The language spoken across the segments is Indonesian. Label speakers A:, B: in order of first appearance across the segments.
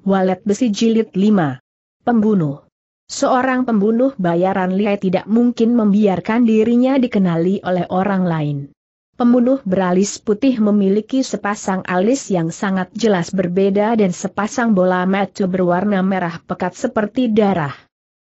A: Walet Besi Jilid 5. Pembunuh. Seorang pembunuh bayaran liai tidak mungkin membiarkan dirinya dikenali oleh orang lain. Pembunuh beralis putih memiliki sepasang alis yang sangat jelas berbeda dan sepasang bola mata berwarna merah pekat seperti darah.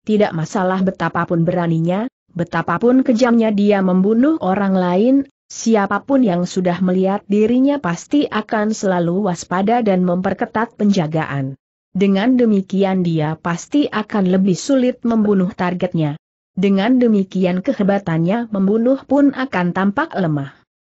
A: Tidak masalah betapapun beraninya, betapapun kejamnya dia membunuh orang lain, siapa pun yang sudah melihat dirinya pasti akan selalu waspada dan memperketat penjagaan. Dengan demikian dia pasti akan lebih sulit membunuh targetnya. Dengan demikian kehebatannya membunuh pun akan tampak lemah.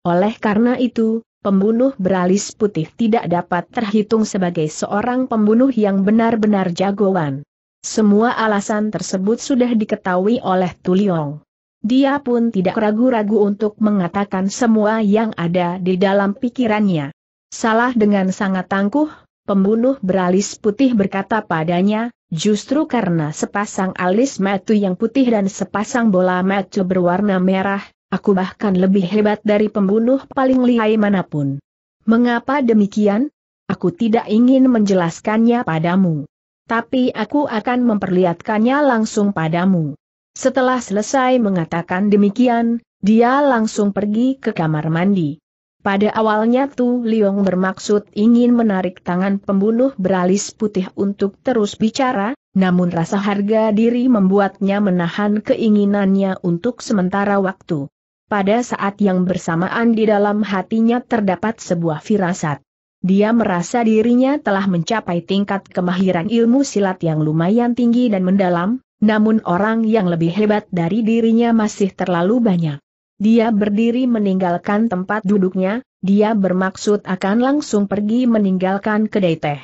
A: Oleh karena itu, pembunuh beralis putih tidak dapat terhitung sebagai seorang pembunuh yang benar-benar jagoan. Semua alasan tersebut sudah diketahui oleh Tuliong. Dia pun tidak ragu-ragu untuk mengatakan semua yang ada di dalam pikirannya. Salah dengan sangat tangguh, Pembunuh beralis putih berkata padanya, justru karena sepasang alis mata yang putih dan sepasang bola mata berwarna merah, aku bahkan lebih hebat dari pembunuh paling lihai mana pun. Mengapa demikian? Aku tidak ingin menjelaskannya padamu. Tapi aku akan memperlihatkannya langsung padamu. Setelah selesai mengatakan demikian, dia langsung pergi ke kamar mandi. Pada awalnya Tu Liong bermaksud ingin menarik tangan pembunuh beralis putih untuk terus bicara, namun rasa harga diri membuatnya menahan keinginannya untuk sementara waktu. Pada saat yang bersamaan di dalam hatinya terdapat sebuah firasat. Dia merasa dirinya telah mencapai tingkat kemahiran ilmu silat yang lumayan tinggi dan mendalam, namun orang yang lebih hebat dari dirinya masih terlalu banyak. Dia berdiri meninggalkan tempat duduknya, dia bermaksud akan langsung pergi meninggalkan kedai teh.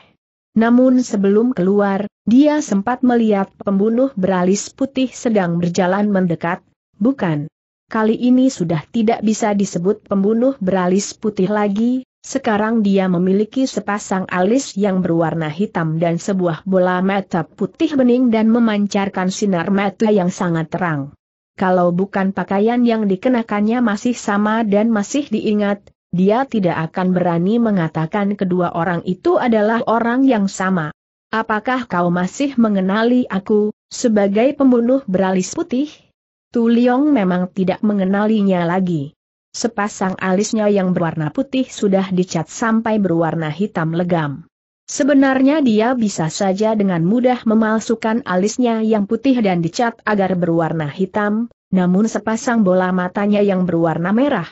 A: Namun sebelum keluar, dia sempat melihat pembunuh beralis putih sedang berjalan mendekat, bukan. Kali ini sudah tidak bisa disebut pembunuh beralis putih lagi, sekarang dia memiliki sepasang alis yang berwarna hitam dan sebuah bola mata putih bening dan memancarkan sinar mata yang sangat terang. Kalau bukan pakaian yang dikenakannya masih sama dan masih diingat, dia tidak akan berani mengatakan kedua orang itu adalah orang yang sama. Apakah kau masih mengenali aku, sebagai pembunuh beralis putih? Tu Liong memang tidak mengenalinya lagi. Sepasang alisnya yang berwarna putih sudah dicat sampai berwarna hitam legam. Sebenarnya dia bisa saja dengan mudah memalsukan alisnya yang putih dan dicat agar berwarna hitam, namun sepasang bola matanya yang berwarna merah.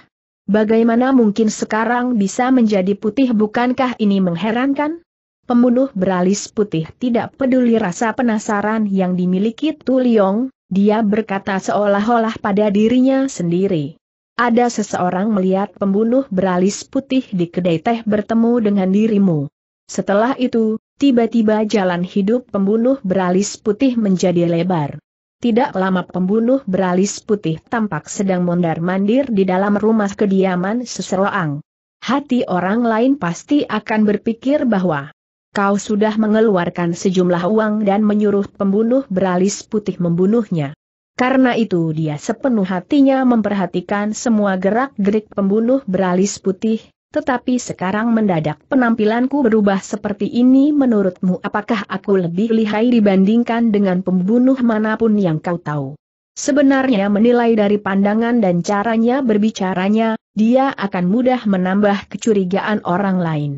A: Bagaimana mungkin sekarang bisa menjadi putih bukankah ini mengherankan? Pembunuh beralis putih tidak peduli rasa penasaran yang dimiliki Tu Liong, dia berkata seolah-olah pada dirinya sendiri. Ada seseorang melihat pembunuh beralis putih di kedai teh bertemu dengan dirimu. Setelah itu, tiba-tiba jalan hidup pembunuh beralis putih menjadi lebar. Tidak lama pembunuh beralis putih tampak sedang mondar-mandir di dalam rumah kediaman seseorang. Hati orang lain pasti akan berpikir bahwa kau sudah mengeluarkan sejumlah uang dan menyuruh pembunuh beralis putih membunuhnya. Karena itu dia sepenuh hatinya memperhatikan semua gerak-gerik pembunuh beralis putih, tetapi sekarang mendadak penampilanku berubah seperti ini menurutmu apakah aku lebih lihai dibandingkan dengan pembunuh mana pun yang kau tahu? Sebenarnya menilai dari pandangan dan caranya berbicaranya, dia akan mudah menambah kecurigaan orang lain.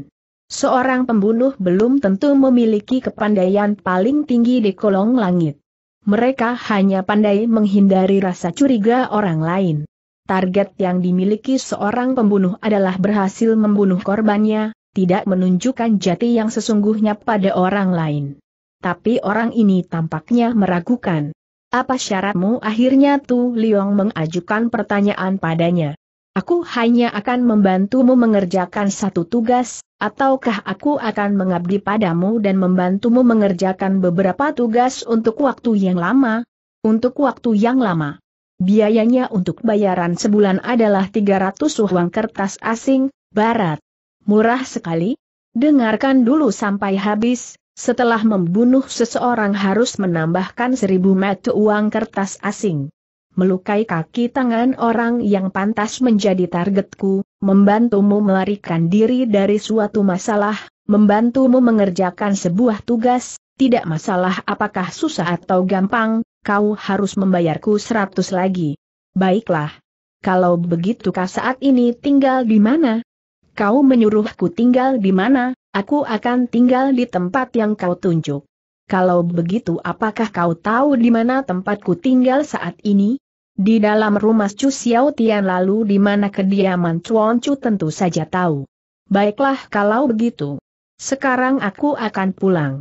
A: Seorang pembunuh belum tentu memiliki kepandaian paling tinggi di kolong langit. Mereka hanya pandai menghindari rasa curiga orang lain target yang dimiliki seorang pembunuh adalah berhasil membunuh korbannya, tidak menunjukkan jati yang sesungguhnya pada orang lain. Tapi orang ini tampaknya meragukan. Apa syaratmu akhirnya Tu Liong mengajukan pertanyaan padanya. Aku hanya akan membantumu mengerjakan satu tugas, ataukah aku akan mengabdi padamu dan membantumu mengerjakan beberapa tugas untuk waktu yang lama? Untuk waktu yang lama. Biayanya untuk bayaran sebulan adalah 300 uang kertas asing, barat. Murah sekali? Dengarkan dulu sampai habis, setelah membunuh seseorang harus menambahkan seribu mata uang kertas asing. Melukai kaki tangan orang yang pantas menjadi targetku, membantumu melarikan diri dari suatu masalah, membantumu mengerjakan sebuah tugas, tidak masalah apakah susah atau gampang, kau harus membayarku seratus lagi. Baiklah. Kalau begitu kau saat ini tinggal di mana? Kau menyuruhku tinggal di mana, aku akan tinggal di tempat yang kau tunjuk. Kalau begitu apakah kau tahu di mana tempatku tinggal saat ini? Di dalam rumah Chu Xiao Tian lalu di mana kediaman Chuan Chu tentu saja tahu. Baiklah kalau begitu. Sekarang aku akan pulang.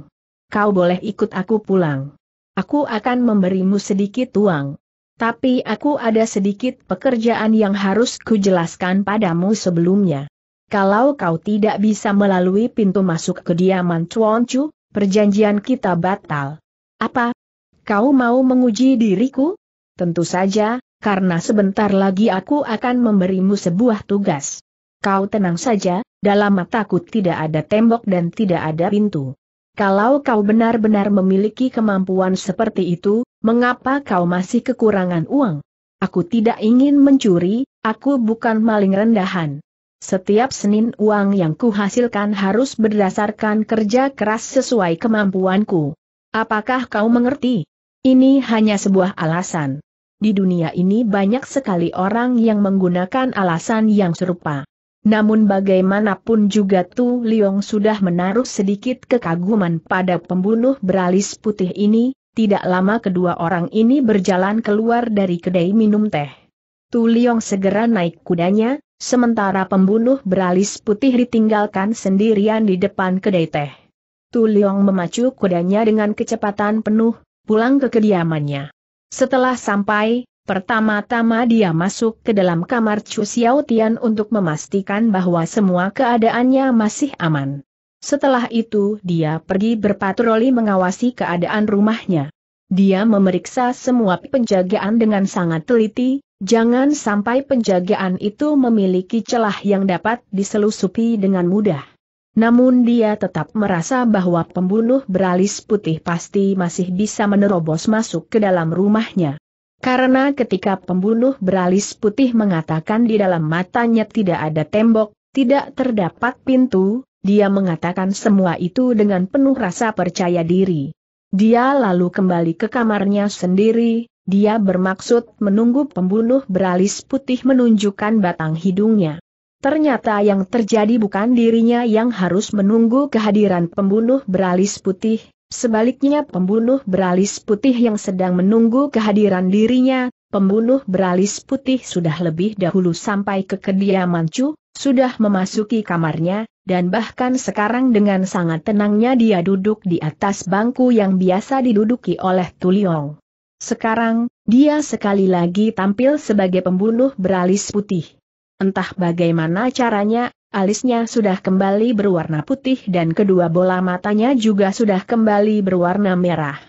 A: Kau boleh ikut aku pulang. Aku akan memberimu sedikit uang. Tapi aku ada sedikit pekerjaan yang harus kujelaskan padamu sebelumnya. Kalau kau tidak bisa melalui pintu masuk kediaman Chuan Chu, perjanjian kita batal. Apa? Kau mau menguji diriku? Tentu saja, karena sebentar lagi aku akan memberimu sebuah tugas. Kau tenang saja, dalam mataku tidak ada tembok dan tidak ada pintu. Kalau kau benar-benar memiliki kemampuan seperti itu, mengapa kau masih kekurangan uang? Aku tidak ingin mencuri, aku bukan maling rendahan. Setiap senin uang yang kuhasilkan harus berdasarkan kerja keras sesuai kemampuanku. Apakah kau mengerti? Ini hanya sebuah alasan. Di dunia ini banyak sekali orang yang menggunakan alasan yang serupa. Namun bagaimanapun juga Tu Liong sudah menaruh sedikit kekaguman pada pembunuh beralis putih ini, tidak lama kedua orang ini berjalan keluar dari kedai minum teh. Tu Liong segera naik kudanya, sementara pembunuh beralis putih ditinggalkan sendirian di depan kedai teh. Tu Leong memacu kudanya dengan kecepatan penuh, pulang ke kediamannya. Setelah sampai, pertama-tama dia masuk ke dalam kamar Chu Xiao untuk memastikan bahwa semua keadaannya masih aman. Setelah itu dia pergi berpatroli mengawasi keadaan rumahnya. Dia memeriksa semua penjagaan dengan sangat teliti, Jangan sampai penjagaan itu memiliki celah yang dapat diselusupi dengan mudah. Namun dia tetap merasa bahwa pembunuh beralis putih pasti masih bisa menerobos masuk ke dalam rumahnya. Karena ketika pembunuh beralis putih mengatakan di dalam matanya tidak ada tembok, tidak terdapat pintu, dia mengatakan semua itu dengan penuh rasa percaya diri. Dia lalu kembali ke kamarnya sendiri, dia bermaksud menunggu pembunuh beralis putih menunjukkan batang hidungnya. Ternyata yang terjadi bukan dirinya yang harus menunggu kehadiran pembunuh beralis putih, sebaliknya pembunuh beralis putih yang sedang menunggu kehadiran dirinya, pembunuh beralis putih sudah lebih dahulu sampai ke kediaman Chu, sudah memasuki kamarnya, dan bahkan sekarang dengan sangat tenangnya dia duduk di atas bangku yang biasa diduduki oleh Tuliong. Sekarang, dia sekali lagi tampil sebagai pembunuh beralis putih. Entah bagaimana caranya, alisnya sudah kembali berwarna putih dan kedua bola matanya juga sudah kembali berwarna merah.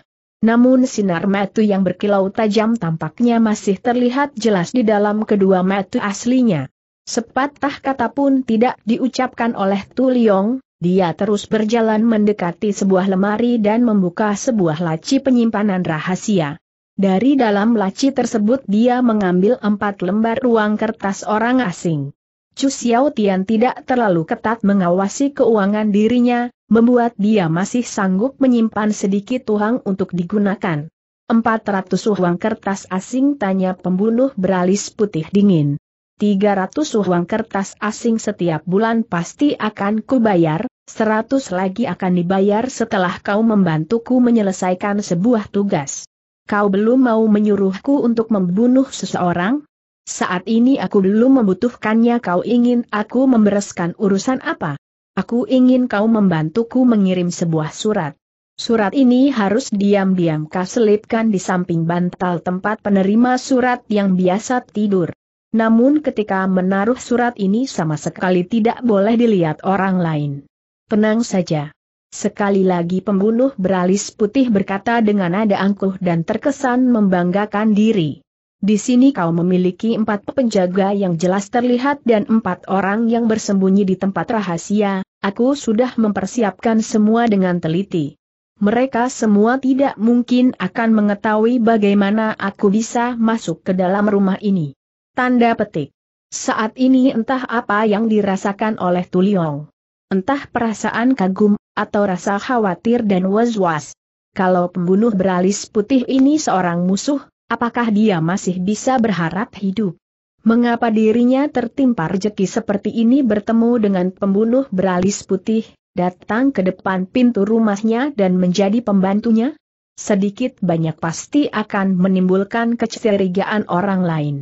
A: Namun sinar mata yang berkilau tajam tampaknya masih terlihat jelas di dalam kedua mata aslinya. Sepatah kata pun tidak diucapkan oleh Tu Liong, dia terus berjalan mendekati sebuah lemari dan membuka sebuah laci penyimpanan rahasia. Dari dalam laci tersebut dia mengambil empat lembar uang kertas orang asing. Chu Xiao Tian tidak terlalu ketat mengawasi keuangan dirinya, membuat dia masih sanggup menyimpan sedikit uang untuk digunakan. 400 uang kertas asing tanya pembunuh beralis putih dingin. 300 uang kertas asing setiap bulan pasti akan kubayar, 100 lagi akan dibayar setelah kau membantuku menyelesaikan sebuah tugas. Kau belum mau menyuruhku untuk membunuh seseorang? Saat ini aku belum membutuhkannya kau ingin aku membereskan urusan apa? Aku ingin kau membantuku mengirim sebuah surat. Surat ini harus diam-diam kau selipkan di samping bantal tempat penerima surat yang biasa tidur. Namun ketika menaruh surat ini sama sekali tidak boleh dilihat orang lain. Tenang saja. Sekali lagi pembunuh beralis putih berkata dengan nada angkuh dan terkesan membanggakan diri. Di sini kau memiliki empat penjaga yang jelas terlihat dan empat orang yang bersembunyi di tempat rahasia, aku sudah mempersiapkan semua dengan teliti. Mereka semua tidak mungkin akan mengetahui bagaimana aku bisa masuk ke dalam rumah ini. Tanda petik. Saat ini entah apa yang dirasakan oleh Tuliong. Entah perasaan kagum, atau rasa khawatir dan was-was. Kalau pembunuh beralis putih ini seorang musuh, apakah dia masih bisa berharap hidup? Mengapa dirinya tertimpa rejeki seperti ini bertemu dengan pembunuh beralis putih, datang ke depan pintu rumahnya dan menjadi pembantunya? Sedikit banyak pasti akan menimbulkan kecurigaan orang lain.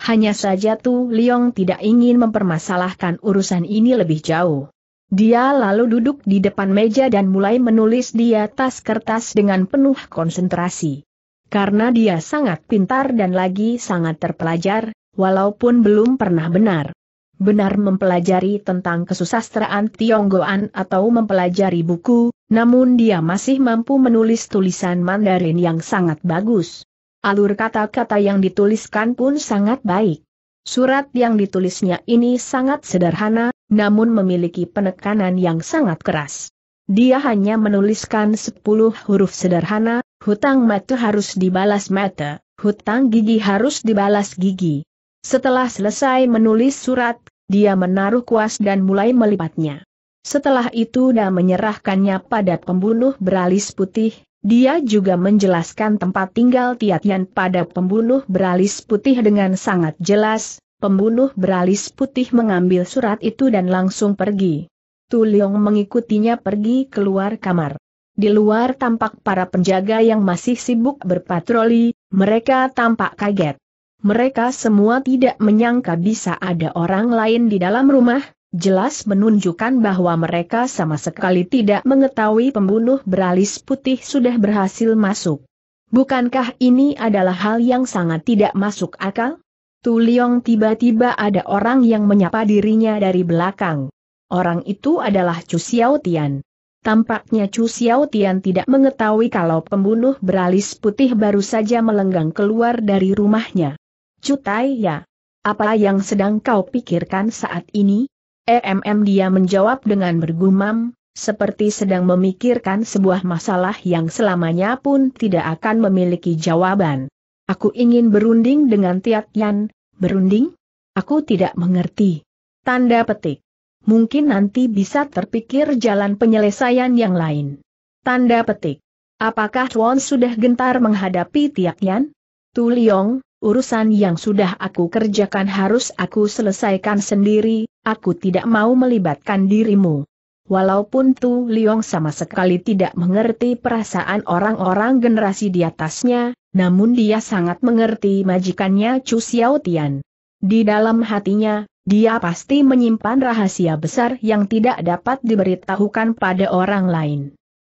A: Hanya saja Tu Liong tidak ingin mempermasalahkan urusan ini lebih jauh. Dia lalu duduk di depan meja dan mulai menulis di atas kertas dengan penuh konsentrasi. Karena dia sangat pintar dan lagi sangat terpelajar, walaupun belum pernah benar. Benar mempelajari tentang kesusastraan Tionggoan atau mempelajari buku, namun dia masih mampu menulis tulisan Mandarin yang sangat bagus. Alur kata-kata yang dituliskan pun sangat baik. Surat yang ditulisnya ini sangat sederhana, namun memiliki penekanan yang sangat keras. Dia hanya menuliskan sepuluh huruf sederhana, hutang mata harus dibalas mata, hutang gigi harus dibalas gigi. Setelah selesai menulis surat, dia menaruh kuas dan mulai melipatnya. Setelah itu dia menyerahkannya pada pembunuh beralis putih, dia juga menjelaskan tempat tinggal Tiatian pada pembunuh beralis putih dengan sangat jelas, pembunuh beralis putih mengambil surat itu dan langsung pergi. Tu Leong mengikutinya pergi keluar kamar. Di luar tampak para penjaga yang masih sibuk berpatroli, mereka tampak kaget. Mereka semua tidak menyangka bisa ada orang lain di dalam rumah, jelas menunjukkan bahwa mereka sama sekali tidak mengetahui pembunuh beralis putih sudah berhasil masuk. Bukankah ini adalah hal yang sangat tidak masuk akal? Tuliong tiba-tiba ada orang yang menyapa dirinya dari belakang. Orang itu adalah Chu Xiao Tian. Tampaknya Chu Xiao Tian tidak mengetahui kalau pembunuh beralis putih baru saja melenggang keluar dari rumahnya. Cutai ya. Apa yang sedang kau pikirkan saat ini? EMM dia menjawab dengan bergumam, seperti sedang memikirkan sebuah masalah yang selamanya pun tidak akan memiliki jawaban. Aku ingin berunding dengan Tiat Yan, berunding? Aku tidak mengerti. Tanda petik. Mungkin nanti bisa terpikir jalan penyelesaian yang lain. Tanda petik. Apakah Chuan sudah gentar menghadapi Tiak Yan? Tu Liong, urusan yang sudah aku kerjakan harus aku selesaikan sendiri, aku tidak mau melibatkan dirimu. Walaupun Tu Liong sama sekali tidak mengerti perasaan orang-orang generasi di atasnya, namun dia sangat mengerti majikannya Chu Xiao Tian. Di dalam hatinya, dia pasti menyimpan rahasia besar yang tidak dapat diberitahukan pada orang lain.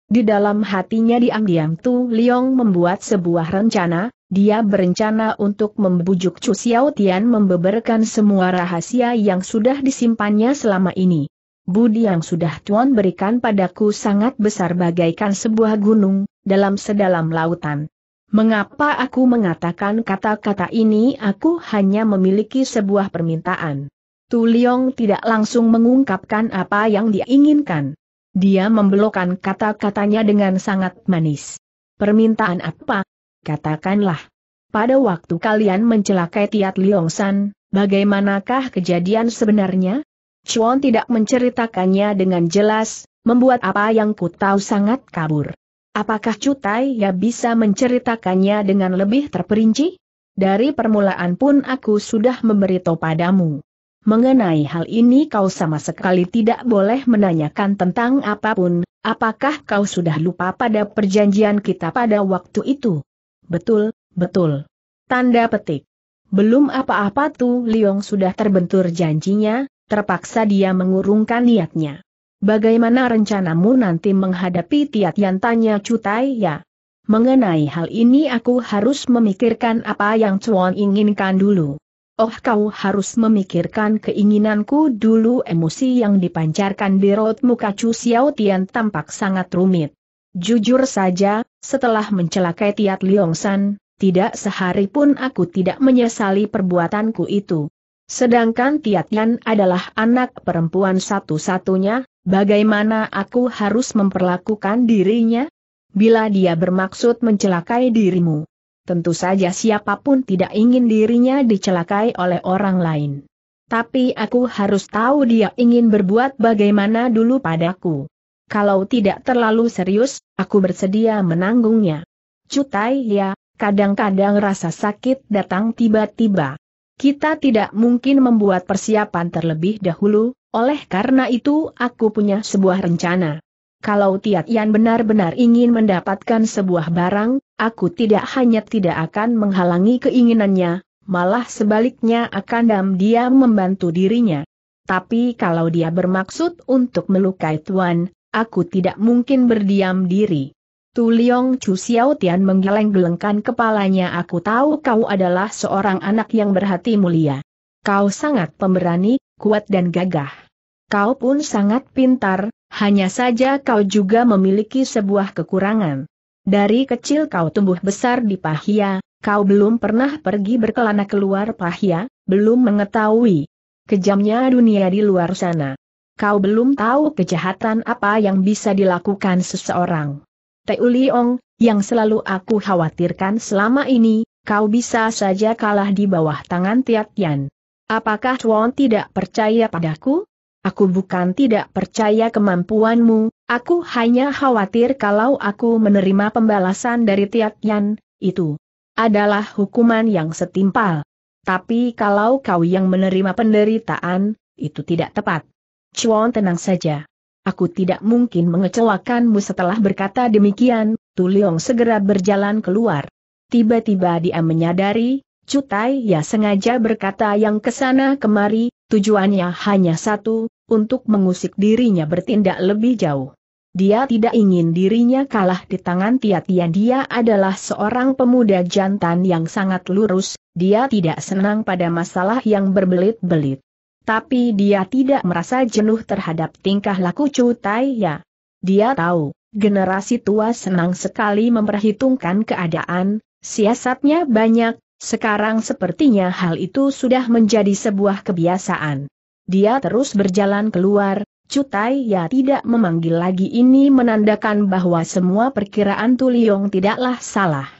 A: Di dalam hatinya diam-diam Tu Liong membuat sebuah rencana, dia berencana untuk membujuk Chu Xiao Tian membeberkan semua rahasia yang sudah disimpannya selama ini. Budi yang sudah Tuan berikan padaku sangat besar bagaikan sebuah gunung, dalam sedalam lautan. Mengapa aku mengatakan kata-kata ini aku hanya memiliki sebuah permintaan. Tu Liong tidak langsung mengungkapkan apa yang dia inginkan. Dia membelokkan kata-katanya dengan sangat manis. Permintaan apa? katakanlah. Pada waktu kalian mencelakai Tiat Liong San, bagaimanakah kejadian sebenarnya? Chuan tidak menceritakannya dengan jelas, membuat apa yang ku tahu sangat kabur. Apakah Cutai ya bisa menceritakannya dengan lebih terperinci? Dari permulaan pun aku sudah memberitahu padamu. Mengenai hal ini kau sama sekali tidak boleh menanyakan tentang apa pun, apakah kau sudah lupa pada perjanjian kita pada waktu itu? Betul, betul. Tanda petik. Belum apa-apa tuh Liong sudah terbentur janjinya, terpaksa dia mengurungkan niatnya. Bagaimana rencanamu nanti menghadapi Tiat Yan tanya Cutai ya? Mengenai hal ini aku harus memikirkan apa yang Chuan inginkan dulu. Oh kau harus memikirkan keinginanku dulu emosi yang dipancarkan di raut muka Chu Xiao Tian tampak sangat rumit. Jujur saja, setelah mencelakai Tiat Liong San, tidak sehari pun aku tidak menyesali perbuatanku itu. Sedangkan Tiat Yan adalah anak perempuan satu-satunya, bagaimana aku harus memperlakukan dirinya? Bila dia bermaksud mencelakai dirimu. Tentu saja siapa pun tidak ingin dirinya dicelakai oleh orang lain. Tapi aku harus tahu dia ingin berbuat bagaimana dulu padaku. Kalau tidak terlalu serius, aku bersedia menanggungnya. Cutai ya, kadang-kadang rasa sakit datang tiba-tiba. Kita tidak mungkin membuat persiapan terlebih dahulu, oleh karena itu aku punya sebuah rencana. Kalau Tiat Yan benar-benar ingin mendapatkan sebuah barang, aku tidak hanya tidak akan menghalangi keinginannya, malah sebaliknya akan diam-diam membantu dirinya. Tapi kalau dia bermaksud untuk melukai Tuan, aku tidak mungkin berdiam diri. Tu Liong Chu Xiao Tian menggeleng-gelengkan kepalanya aku tahu kau adalah seorang anak yang berhati mulia. Kau sangat pemberani, kuat dan gagah. Kau pun sangat pintar, hanya saja kau juga memiliki sebuah kekurangan. Dari kecil kau tumbuh besar di Pahia, Kau belum pernah pergi berkelana keluar pahya, belum mengetahui kejamnya dunia di luar sana. Kau belum tahu kejahatan apa yang bisa dilakukan seseorang. Teu Liong, yang selalu aku khawatirkan selama ini, kau bisa saja kalah di bawah tangan Tiat Yan. Apakah Chuan tidak percaya padaku? Aku bukan tidak percaya kemampuanmu, aku hanya khawatir kalau aku menerima pembalasan dari Tiat Yan, itu adalah hukuman yang setimpal. Tapi kalau kau yang menerima penderitaan, itu tidak tepat. Chuan tenang saja. Aku tidak mungkin mengecewakanmu setelah berkata demikian, Tuliong segera berjalan keluar. Tiba-tiba dia menyadari, Cutai ya sengaja berkata yang ke sana kemari, tujuannya hanya satu, untuk mengusik dirinya bertindak lebih jauh. Dia tidak ingin dirinya kalah di tangan Tiatian. Dia adalah seorang pemuda jantan yang sangat lurus, dia tidak senang pada masalah yang berbelit-belit. Tapi dia tidak merasa jenuh terhadap tingkah laku Cutai ya. Dia tahu, generasi tua senang sekali memperhitungkan keadaan, siasatnya banyak, sekarang sepertinya hal itu sudah menjadi sebuah kebiasaan. Dia terus berjalan keluar, Cutai ya tidak memanggil lagi ini menandakan bahwa semua perkiraan Tuliong tidaklah salah.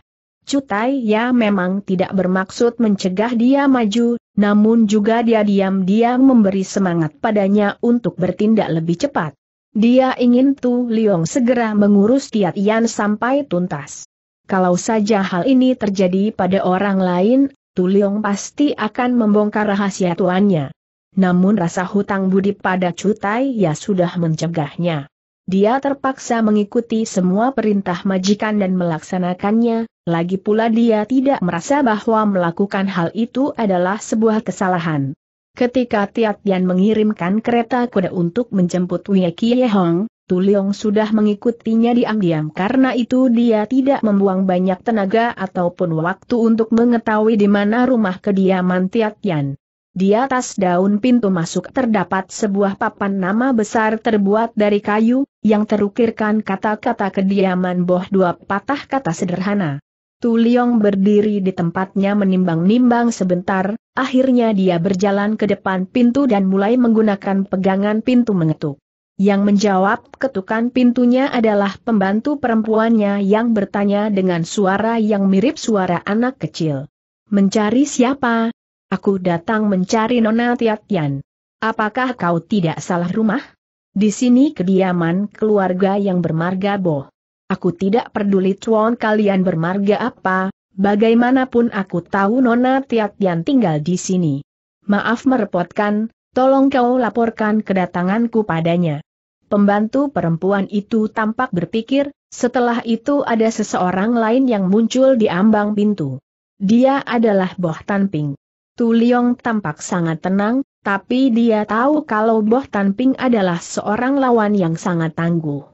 A: Cutai ya memang tidak bermaksud mencegah dia maju, namun juga dia diam-diam memberi semangat padanya untuk bertindak lebih cepat. Dia ingin Tu Liong segera mengurus Tiat Yan sampai tuntas. Kalau saja hal ini terjadi pada orang lain, Tu Liong pasti akan membongkar rahasia tuannya namun rasa hutang budi pada Cutai ya sudah mencegahnya. Dia terpaksa mengikuti semua perintah majikan dan melaksanakannya, lagi pula dia tidak merasa bahwa melakukan hal itu adalah sebuah kesalahan. Ketika Tiat Yan mengirimkan kereta kuda untuk menjemput Wei Kie Hong, Tuliong sudah mengikutinya diam-diam karena itu dia tidak membuang banyak tenaga ataupun waktu untuk mengetahui di mana rumah kediaman Tiat Yan. Di atas daun pintu masuk terdapat sebuah papan nama besar terbuat dari kayu, yang terukirkan kata-kata kediaman boh dua patah kata sederhana. Tuliong berdiri di tempatnya menimbang-nimbang sebentar, akhirnya dia berjalan ke depan pintu dan mulai menggunakan pegangan pintu mengetuk. Yang menjawab ketukan pintunya adalah pembantu perempuannya yang bertanya dengan suara yang mirip suara anak kecil. Mencari siapa? Aku datang mencari Nona Tiatian. Apakah kau tidak salah rumah? Di sini kediaman keluarga yang bermarga Boh. Aku tidak peduli tuan kalian bermarga apa, bagaimanapun aku tahu Nona Tiatian tinggal di sini. Maaf merepotkan, tolong kau laporkan kedatanganku padanya. Pembantu perempuan itu tampak berpikir, setelah itu ada seseorang lain yang muncul di ambang pintu. Dia adalah Boh Tanping. Tu Liong tampak sangat tenang, tapi dia tahu kalau Boh Tanping adalah seorang lawan yang sangat tangguh.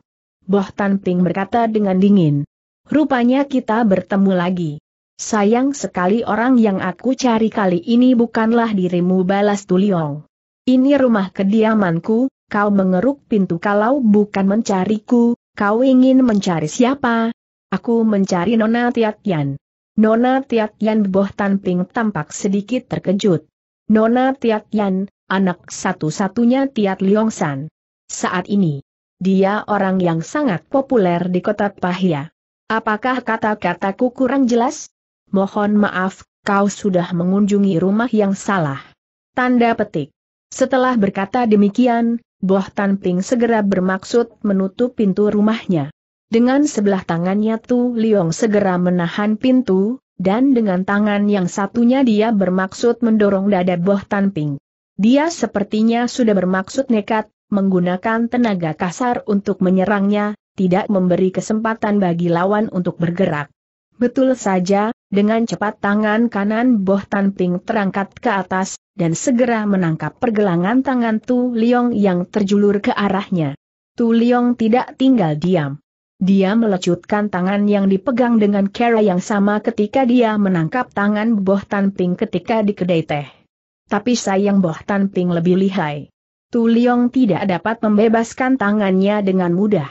A: Boh Tanping berkata dengan dingin. Rupanya kita bertemu lagi. Sayang sekali orang yang aku cari kali ini bukanlah dirimu balas Tu Liong. Ini rumah kediamanku, kau mengeruk pintu kalau bukan mencariku, kau ingin mencari siapa? Aku mencari Nona Tiatian. Nona Tiat Yan Boh Tanping tampak sedikit terkejut. Nona Tiat Yan, anak satu-satunya Tiat Liongsan. Saat ini, dia orang yang sangat populer di kota Pahia. Apakah kata-kataku kurang jelas? Mohon maaf, kau sudah mengunjungi rumah yang salah. Tanda petik. Setelah berkata demikian, Boh Tan Ping segera bermaksud menutup pintu rumahnya. Dengan sebelah tangannya Tu Liong segera menahan pintu, dan dengan tangan yang satunya dia bermaksud mendorong dada Boh Tan Ping. Dia sepertinya sudah bermaksud nekat, menggunakan tenaga kasar untuk menyerangnya, tidak memberi kesempatan bagi lawan untuk bergerak. Betul saja, dengan cepat tangan kanan Boh Tan Ping terangkat ke atas, dan segera menangkap pergelangan tangan Tu Liong yang terjulur ke arahnya. Tu Liong tidak tinggal diam. Dia melecutkan tangan yang dipegang dengan cara yang sama ketika dia menangkap tangan Boh Tan Ping ketika di kedai teh. Tapi sayang Boh Tan Ping lebih lihai. Tu Liong tidak dapat membebaskan tangannya dengan mudah.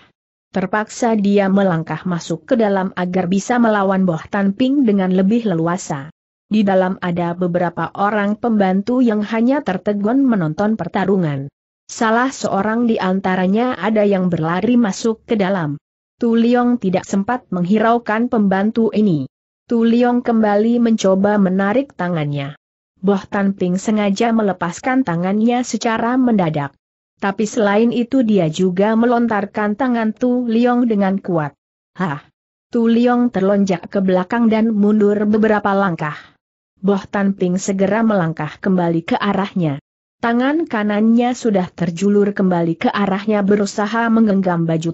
A: Terpaksa dia melangkah masuk ke dalam agar bisa melawan Boh Tan Ping dengan lebih leluasa. Di dalam ada beberapa orang pembantu yang hanya tertegun menonton pertarungan. Salah seorang di antaranya ada yang berlari masuk ke dalam. Tu Liong tidak sempat menghiraukan pembantu ini. Tu Liong kembali mencoba menarik tangannya. Boh Tan Ping sengaja melepaskan tangannya secara mendadak. Tapi selain itu dia juga melontarkan tangan Tu Liong dengan kuat. Hah! Tu Liong terlonjak ke belakang dan mundur beberapa langkah. Boh Tan Ping segera melangkah kembali ke arahnya. Tangan kanannya sudah terjulur kembali ke arahnya berusaha menggenggam baju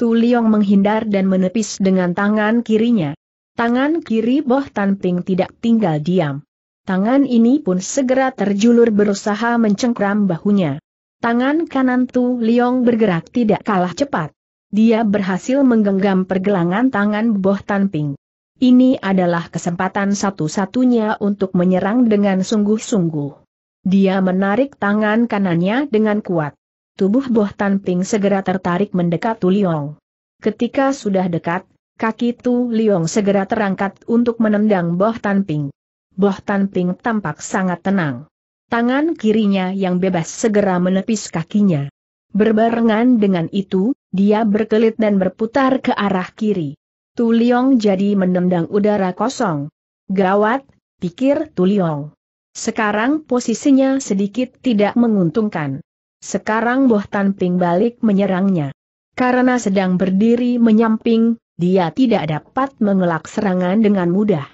A: Tuliong. Tuliong menghindar dan menepis dengan tangan kirinya. Tangan kiri Boh Tan Ping tidak tinggal diam. Tangan ini pun segera terjulur berusaha mencengkram bahunya. Tangan kanan Tu Liong bergerak tidak kalah cepat. Dia berhasil menggenggam pergelangan tangan Boh Tan Ping. Ini adalah kesempatan satu-satunya untuk menyerang dengan sungguh-sungguh. Dia menarik tangan kanannya dengan kuat. Tubuh Boh Tan Ping segera tertarik mendekat Tu Liong. Ketika sudah dekat, kaki Tu Liong segera terangkat untuk menendang Boh Tan Ping. Boh Tan Ping tampak sangat tenang. Tangan kirinya yang bebas segera menepis kakinya. Berbarengan dengan itu, dia berkelit dan berputar ke arah kiri. Tuliong jadi menendang udara kosong. Gawat, pikir Tuliong. Sekarang posisinya sedikit tidak menguntungkan. Sekarang Boh Tanping balik menyerangnya. Karena sedang berdiri menyamping, dia tidak dapat mengelak serangan dengan mudah.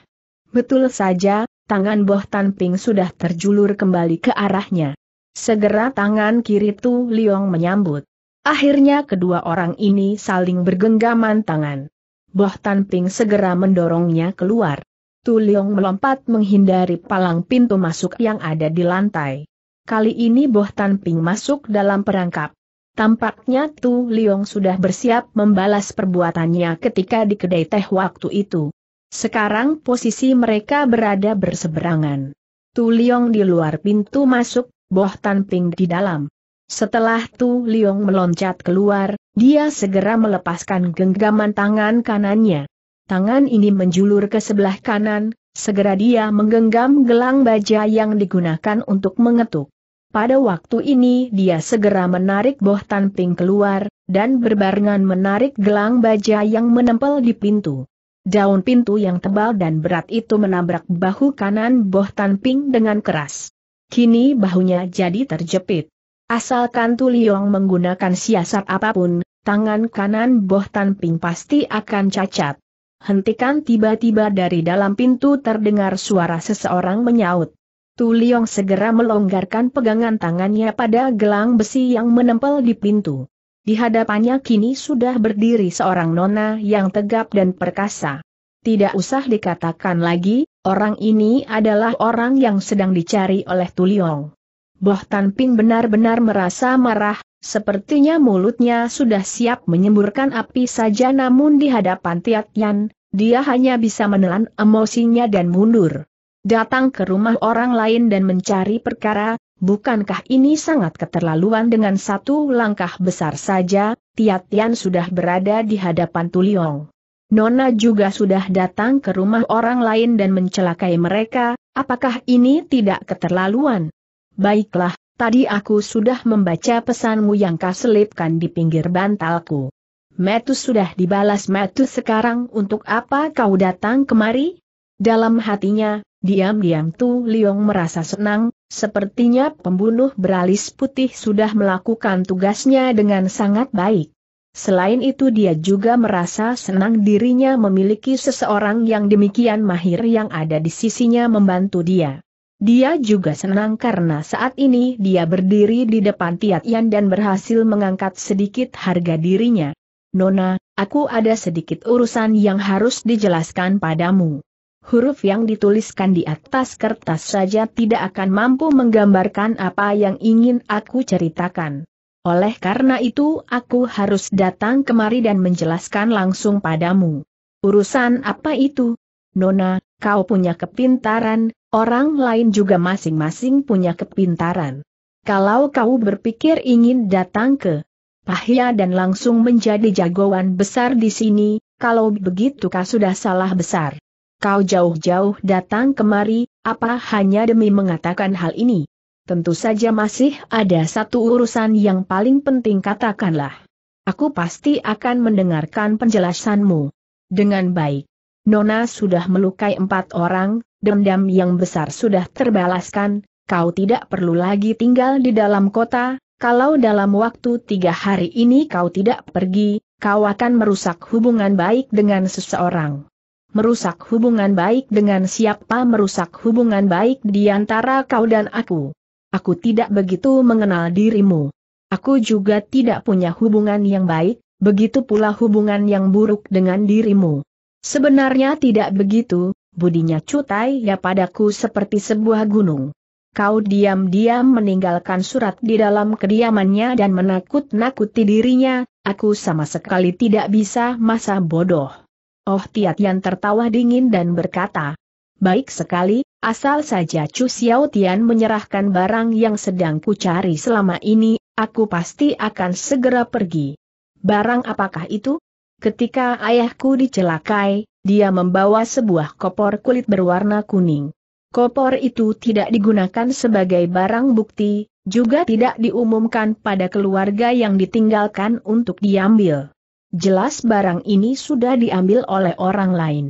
A: Betul saja, tangan Boh Tanping sudah terjulur kembali ke arahnya. Segera tangan kiri Tu Liong menyambut. Akhirnya kedua orang ini saling bergenggaman tangan. Boh Tan Ping segera mendorongnya keluar. Tu Leong melompat menghindari palang pintu masuk yang ada di lantai. Kali ini Boh Tan Ping masuk dalam perangkap. Tampaknya Tu Leong sudah bersiap membalas perbuatannya ketika di kedai teh waktu itu. Sekarang posisi mereka berada berseberangan. Tu Leong di luar pintu masuk, Boh Tan Ping di dalam. Setelah Tu Liong meloncat keluar, dia segera melepaskan genggaman tangan kanannya. Tangan ini menjulur ke sebelah kanan, segera dia menggenggam gelang baja yang digunakan untuk mengetuk. Pada waktu ini dia segera menarik Boh Tanping keluar, dan berbarengan menarik gelang baja yang menempel di pintu. Daun pintu yang tebal dan berat itu menabrak bahu kanan Boh Tanping dengan keras. Kini bahunya jadi terjepit. Asalkan Tu Liong menggunakan siasat apa pun, tangan kanan Boh Tan Ping pasti akan cacat. Hentikan tiba-tiba dari dalam pintu terdengar suara seseorang menyaut. Tu Liong segera melonggarkan pegangan tangannya pada gelang besi yang menempel di pintu. Di hadapannya kini sudah berdiri seorang nona yang tegap dan perkasa. Tidak usah dikatakan lagi, orang ini adalah orang yang sedang dicari oleh Tu Liong. Boh Tanping benar-benar merasa marah, sepertinya mulutnya sudah siap menyemburkan api saja namun di hadapan Tiat Yan, dia hanya bisa menelan emosinya dan mundur. Datang ke rumah orang lain dan mencari perkara, bukankah ini sangat keterlaluan dengan satu langkah besar saja, Tiat Yan sudah berada di hadapan Tuliong. Nona juga sudah datang ke rumah orang lain dan mencelakai mereka, apakah ini tidak keterlaluan? Baiklah, tadi aku sudah membaca pesanmu yang kau selipkan di pinggir bantalku. Metus sudah dibalas Metus sekarang untuk apa kau datang kemari? Dalam hatinya, diam-diam Tu Liong merasa senang, Sepertinya pembunuh beralis putih sudah melakukan tugasnya dengan sangat baik. Selain itu dia juga merasa senang dirinya memiliki seseorang yang demikian mahir yang ada di sisinya membantu dia. Dia juga senang karena saat ini dia berdiri di depan Tiat Yan dan berhasil mengangkat sedikit harga dirinya. Nona, aku ada sedikit urusan yang harus dijelaskan padamu huruf yang dituliskan di atas kertas saja tidak akan mampu menggambarkan apa yang ingin aku ceritakan. Oleh karena itu aku harus datang kemari dan menjelaskan langsung padamu. Urusan apa itu? Nona, kau punya kepintaran, orang lain juga masing-masing punya kepintaran. Kalau kau berpikir ingin datang ke Pahya dan langsung menjadi jagoan besar di sini, kalau begitu kau sudah salah besar kau jauh-jauh datang kemari, apa hanya demi mengatakan hal ini? Tentu saja masih ada satu urusan yang paling penting katakanlah. Aku pasti akan mendengarkan penjelasanmu. Dengan baik. Nona sudah melukai empat orang, dendam yang besar sudah terbalaskan, kau tidak perlu lagi tinggal di dalam kota, kalau dalam waktu tiga hari ini kau tidak pergi, kau akan merusak hubungan baik dengan seseorang merusak hubungan baik dengan siapa merusak hubungan baik di antara kau dan aku. Aku tidak begitu mengenal dirimu. Aku juga tidak punya hubungan yang baik, begitu pula hubungan yang buruk dengan dirimu. Sebenarnya tidak begitu, budinya Cutai ya padaku seperti sebuah gunung. Kau diam-diam meninggalkan surat di dalam kediamannya dan menakut-nakuti dirinya, aku sama sekali tidak bisa masa bodoh. Oh Tiat Yan tertawa dingin dan berkata, Baik sekali, asal saja Chu Xiao Tian menyerahkan barang yang sedang kucari selama ini, aku pasti akan segera pergi. Barang apakah itu? Ketika ayahku dicelakai, dia membawa sebuah kopor kulit berwarna kuning. Kopor itu tidak digunakan sebagai barang bukti, juga tidak diumumkan pada keluarga yang ditinggalkan untuk diambil. Jelas barang ini sudah diambil oleh orang lain.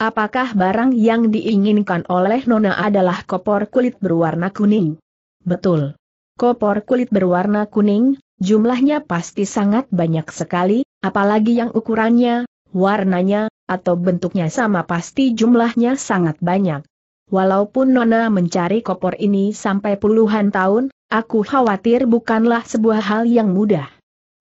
A: Apakah barang yang diinginkan oleh Nona adalah kopor kulit berwarna kuning? Betul. Kopor kulit berwarna kuning, jumlahnya pasti sangat banyak sekali, apalagi yang ukurannya, warnanya, atau bentuknya sama pasti jumlahnya sangat banyak. Walaupun Nona mencari kopor ini sampai puluhan tahun, aku khawatir bukanlah sebuah hal yang mudah.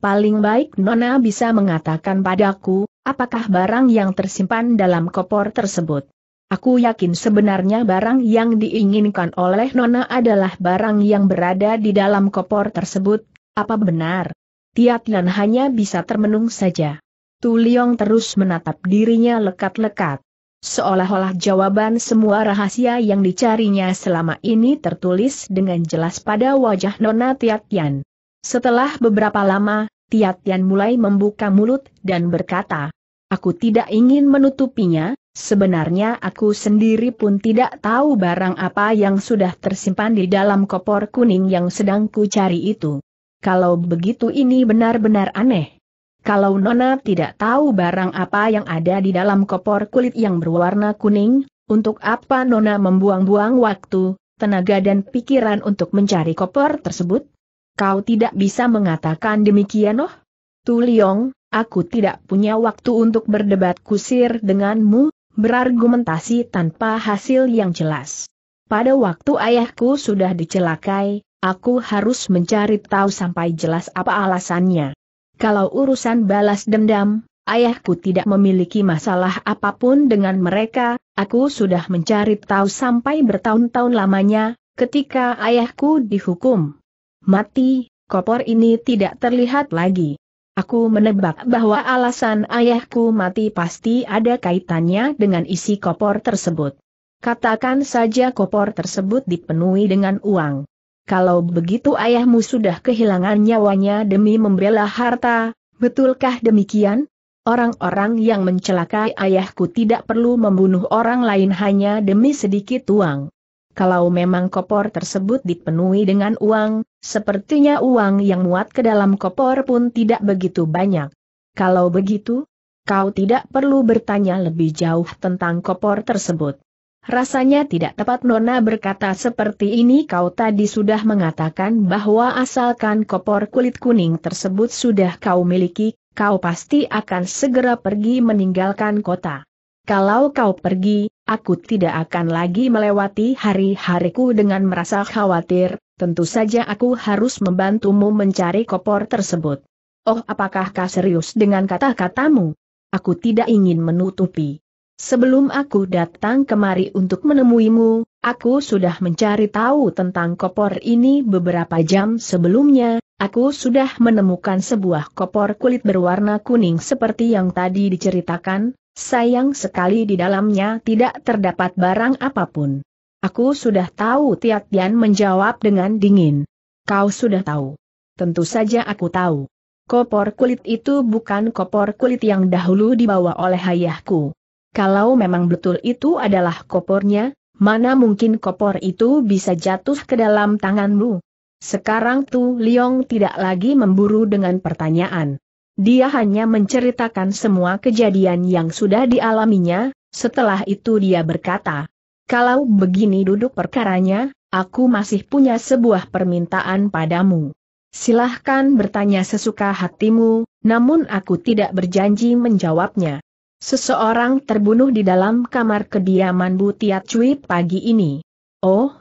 A: Paling baik Nona bisa mengatakan padaku, apakah barang yang tersimpan dalam kopor tersebut. Aku yakin sebenarnya barang yang diinginkan oleh Nona adalah barang yang berada di dalam kopor tersebut, apa benar? Tiatian hanya bisa termenung saja. Tu Liong terus menatap dirinya lekat-lekat. Seolah-olah jawaban semua rahasia yang dicarinya selama ini tertulis dengan jelas pada wajah Nona Tiatian. Setelah beberapa lama, Tiatian mulai membuka mulut dan berkata, Aku tidak ingin menutupinya, sebenarnya aku sendiri pun tidak tahu barang apa yang sudah tersimpan di dalam kopor kuning yang sedang ku cari itu. Kalau begitu ini benar-benar aneh. Kalau Nona tidak tahu barang apa yang ada di dalam kopor kulit yang berwarna kuning, untuk apa Nona membuang-buang waktu, tenaga dan pikiran untuk mencari kopor tersebut? Kau tidak bisa mengatakan demikian oh? Tu Liong, aku tidak punya waktu untuk berdebat kusir denganmu, berargumentasi tanpa hasil yang jelas. Pada waktu ayahku sudah dicelakai, aku harus mencari tahu sampai jelas apa alasannya. Kalau urusan balas dendam, ayahku tidak memiliki masalah apa pun dengan mereka, aku sudah mencari tahu sampai bertahun-tahun lamanya, ketika ayahku dihukum mati, kopor ini tidak terlihat lagi. Aku menebak bahwa alasan ayahku mati pasti ada kaitannya dengan isi kopor tersebut. Katakan saja kopor tersebut dipenuhi dengan uang. Kalau begitu ayahmu sudah kehilangan nyawanya demi membela harta, betulkah demikian? Orang-orang yang mencelakai ayahku tidak perlu membunuh orang lain hanya demi sedikit uang. Kalau memang kopor tersebut dipenuhi dengan uang, sepertinya uang yang muat ke dalam kopor pun tidak begitu banyak. Kalau begitu, kau tidak perlu bertanya lebih jauh tentang kopor tersebut. Rasanya tidak tepat Nona berkata seperti ini kau tadi sudah mengatakan bahwa asalkan kopor kulit kuning tersebut sudah kau miliki, kau pasti akan segera pergi meninggalkan kota. Kalau kau pergi, aku tidak akan lagi melewati hari-hariku dengan merasa khawatir, tentu saja aku harus membantumu mencari kopor tersebut. Oh apakah kau serius dengan kata-katamu? Aku tidak ingin menutupi. Sebelum aku datang kemari untuk menemuimu, aku sudah mencari tahu tentang kopor ini beberapa jam sebelumnya, aku sudah menemukan sebuah kopor kulit berwarna kuning seperti yang tadi diceritakan, sayang sekali di dalamnya tidak terdapat barang apa pun. Aku sudah tahu Tiatian menjawab dengan dingin. Kau sudah tahu. Tentu saja aku tahu. Kopor kulit itu bukan kopor kulit yang dahulu dibawa oleh ayahku. Kalau memang betul itu adalah kopornya, mana mungkin kopor itu bisa jatuh ke dalam tanganmu? Sekarang Tu Liong tidak lagi memburu dengan pertanyaan. Dia hanya menceritakan semua kejadian yang sudah dialaminya, setelah itu dia berkata, Kalau begini duduk perkaranya, aku masih punya sebuah permintaan padamu. Silahkan bertanya sesuka hatimu, namun aku tidak berjanji menjawabnya. Seseorang terbunuh di dalam kamar kediaman Bu Tiat Cui pagi ini. Oh,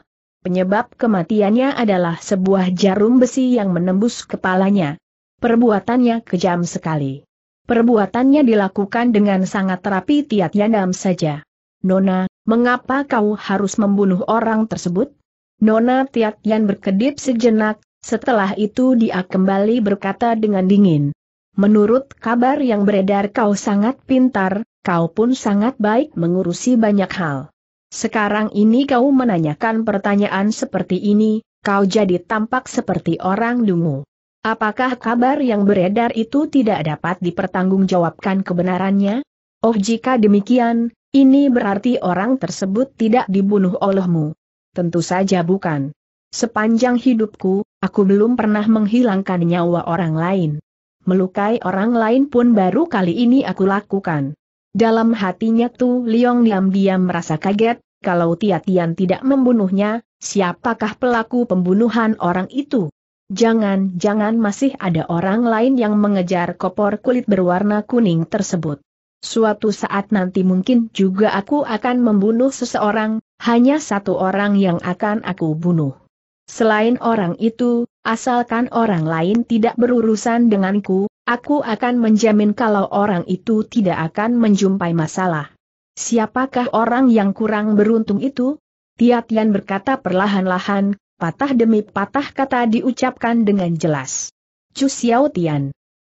A: penyebab kematiannya adalah sebuah jarum besi yang menembus kepalanya. Perbuatannya kejam sekali. Perbuatannya dilakukan dengan sangat rapi Tiat Yandam saja. Nona, mengapa kau harus membunuh orang tersebut? Nona Tiat Yan berkedip sejenak, setelah itu dia kembali berkata dengan dingin. Menurut kabar yang beredar kau sangat pintar, kau pun sangat baik mengurusi banyak hal. Sekarang ini kau menanyakan pertanyaan seperti ini, kau jadi tampak seperti orang dungu. Apakah kabar yang beredar itu tidak dapat dipertanggungjawabkan kebenarannya? Oh jika demikian, ini berarti orang tersebut tidak dibunuh olehmu. Tentu saja bukan. Sepanjang hidupku, aku belum pernah menghilangkan nyawa orang lain melukai orang lain pun baru kali ini aku lakukan. Dalam hatinya Tu Liong diam-diam merasa kaget, kalau Tiatian tidak membunuhnya, siapakah pelaku pembunuhan orang itu? Jangan-jangan masih ada orang lain yang mengejar kopor kulit berwarna kuning tersebut. Suatu saat nanti mungkin juga aku akan membunuh seseorang, hanya satu orang yang akan aku bunuh. Selain orang itu, asalkan orang lain tidak berurusan denganku, aku akan menjamin kalau orang itu tidak akan menjumpai masalah. Siapakah orang yang kurang beruntung itu? Tiatian berkata perlahan-lahan, patah demi patah kata diucapkan dengan jelas. Chu Xiao.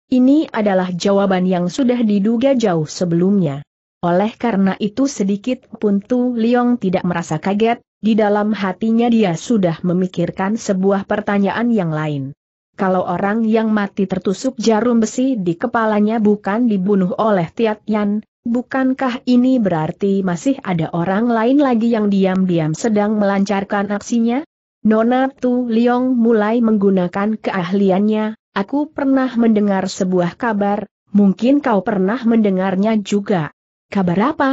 A: Ini adalah jawaban yang sudah diduga jauh sebelumnya. Oleh karena itu sedikit pun Tu Liong tidak merasa kaget, di dalam hatinya dia sudah memikirkan sebuah pertanyaan yang lain. Kalau orang yang mati tertusuk jarum besi di kepalanya bukan dibunuh oleh Tiat Yan, bukankah ini berarti masih ada orang lain lagi yang diam-diam sedang melancarkan aksinya? Nona Tu Liong mulai menggunakan keahliannya, aku pernah mendengar sebuah kabar, mungkin kau pernah mendengarnya juga. Kabar apa?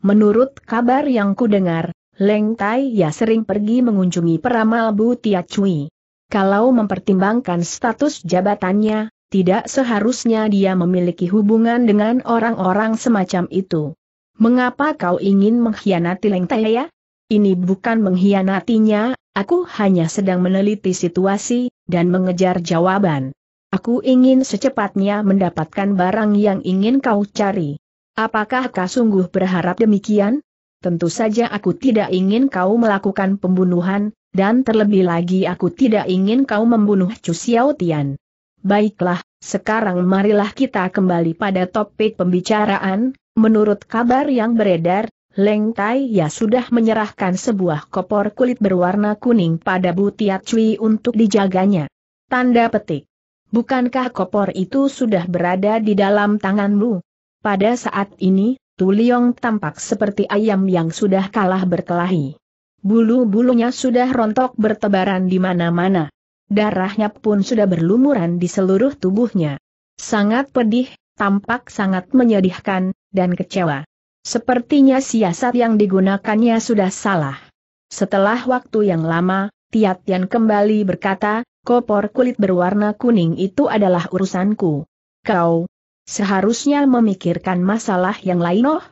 A: Menurut kabar yang ku dengar, Leng Tai ya sering pergi mengunjungi peramal Bu Tia Cui. Kalau mempertimbangkan status jabatannya, tidak seharusnya dia memiliki hubungan dengan orang-orang semacam itu. Mengapa kau ingin mengkhianati Leng Tai ya? Ini bukan mengkhianatinya, aku hanya sedang meneliti situasi, dan mengejar jawaban. Aku ingin secepatnya mendapatkan barang yang ingin kau cari. Apakah kau sungguh berharap demikian? tentu saja aku tidak ingin kau melakukan pembunuhan, dan terlebih lagi aku tidak ingin kau membunuh Chu Xiao Tian. Baiklah, sekarang marilah kita kembali pada topik pembicaraan, menurut kabar yang beredar, Leng Tai ya sudah menyerahkan sebuah kopor kulit berwarna kuning pada Bu Tiat Cui untuk dijaganya. Tanda petik. Bukankah kopor itu sudah berada di dalam tanganmu? Pada saat ini, Tuliong tampak seperti ayam yang sudah kalah berkelahi. Bulu-bulunya sudah rontok bertebaran di mana-mana. Darahnya pun sudah berlumuran di seluruh tubuhnya. Sangat pedih, tampak sangat menyedihkan, dan kecewa. Sepertinya siasat yang digunakannya sudah salah. Setelah waktu yang lama, Tiat Tian kembali berkata, kopor kulit berwarna kuning itu adalah urusanku. Kau seharusnya memikirkan masalah yang lain oh.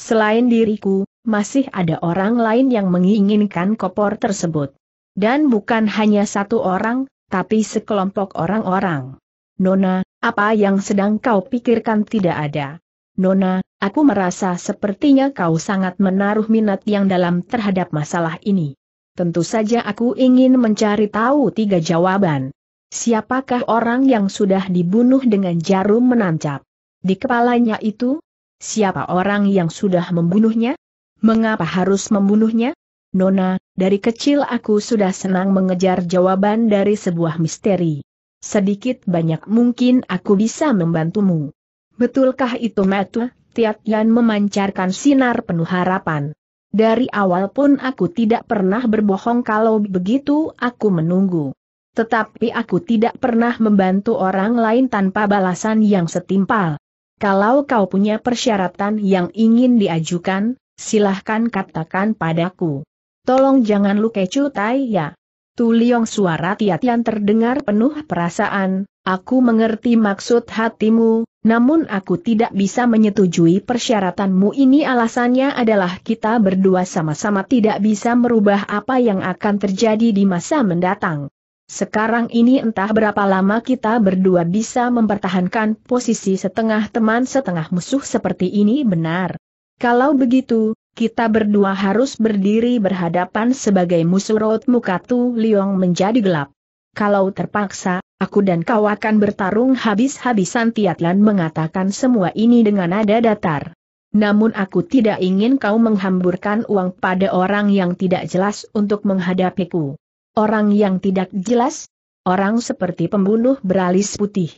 A: Selain diriku, masih ada orang lain yang menginginkan kopor tersebut. Dan bukan hanya satu orang, tapi sekelompok orang-orang. Nona, apa yang sedang kau pikirkan tidak ada. Nona, aku merasa sepertinya kau sangat menaruh minat yang dalam terhadap masalah ini. Tentu saja aku ingin mencari tahu tiga jawaban. Siapakah orang yang sudah dibunuh dengan jarum menancap? Di kepalanya itu? Siapa orang yang sudah membunuhnya? Mengapa harus membunuhnya? Nona, dari kecil aku sudah senang mengejar jawaban dari sebuah misteri. Sedikit banyak mungkin aku bisa membantumu. Betulkah itu Metu? Tiat memancarkan sinar penuh harapan. Dari awal pun aku tidak pernah berbohong kalau begitu aku menunggu. Tetapi aku tidak pernah membantu orang lain tanpa balasan yang setimpal. Kalau kau punya persyaratan yang ingin diajukan, silahkan katakan padaku. Tolong jangan lu kecutai ya. Tuliong suara Tiat terdengar penuh perasaan, aku mengerti maksud hatimu, namun aku tidak bisa menyetujui persyaratanmu ini alasannya adalah kita berdua sama-sama tidak bisa merubah apa yang akan terjadi di masa mendatang. Sekarang ini entah berapa lama kita berdua bisa mempertahankan posisi setengah teman setengah musuh seperti ini benar. Kalau begitu, kita berdua harus berdiri berhadapan sebagai musuh raut muka Tu Liong menjadi gelap. Kalau terpaksa, aku dan kau akan bertarung habis-habisan Tiatlan mengatakan semua ini dengan nada datar. Namun aku tidak ingin kau menghamburkan uang pada orang yang tidak jelas untuk menghadapiku. Orang yang tidak jelas? Orang seperti pembunuh beralis putih.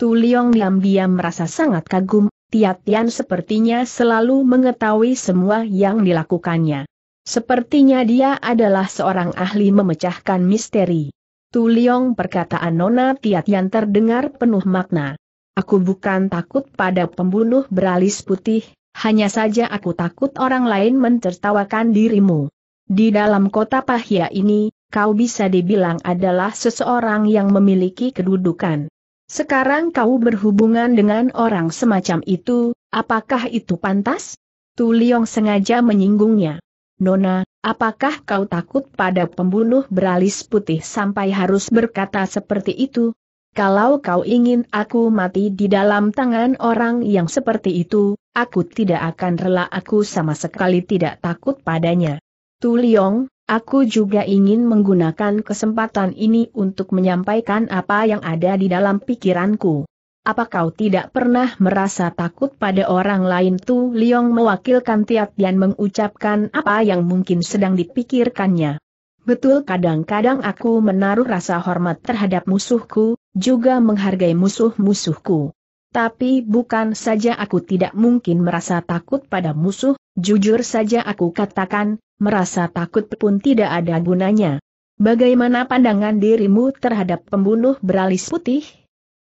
A: Tu Liong diam-diam merasa sangat kagum, Tiatian sepertinya selalu mengetahui semua yang dilakukannya. Sepertinya dia adalah seorang ahli memecahkan misteri. Tuliong perkataan Nona Tiat yang terdengar penuh makna. Aku bukan takut pada pembunuh beralis putih, hanya saja aku takut orang lain mentertawakan dirimu. Di dalam kota Pahya ini, kau bisa dibilang adalah seseorang yang memiliki kedudukan. Sekarang kau berhubungan dengan orang semacam itu, apakah itu pantas? Tuliong sengaja menyinggungnya. Nona, apakah kau takut pada pembunuh beralis putih sampai harus berkata seperti itu? Kalau kau ingin aku mati di dalam tangan orang yang seperti itu, aku tidak akan rela aku sama sekali tidak takut padanya. Tuliong, aku juga ingin menggunakan kesempatan ini untuk menyampaikan apa yang ada di dalam pikiranku. Apa kau tidak pernah merasa takut pada orang lain Tu Liong mewakilkan Tiat Tian mengucapkan apa yang mungkin sedang dipikirkannya. Betul kadang-kadang aku menaruh rasa hormat terhadap musuhku, juga menghargai musuh-musuhku. Tapi bukan saja aku tidak mungkin merasa takut pada musuh, jujur saja aku katakan, merasa takut pun tidak ada gunanya. Bagaimana pandangan dirimu terhadap pembunuh beralis putih?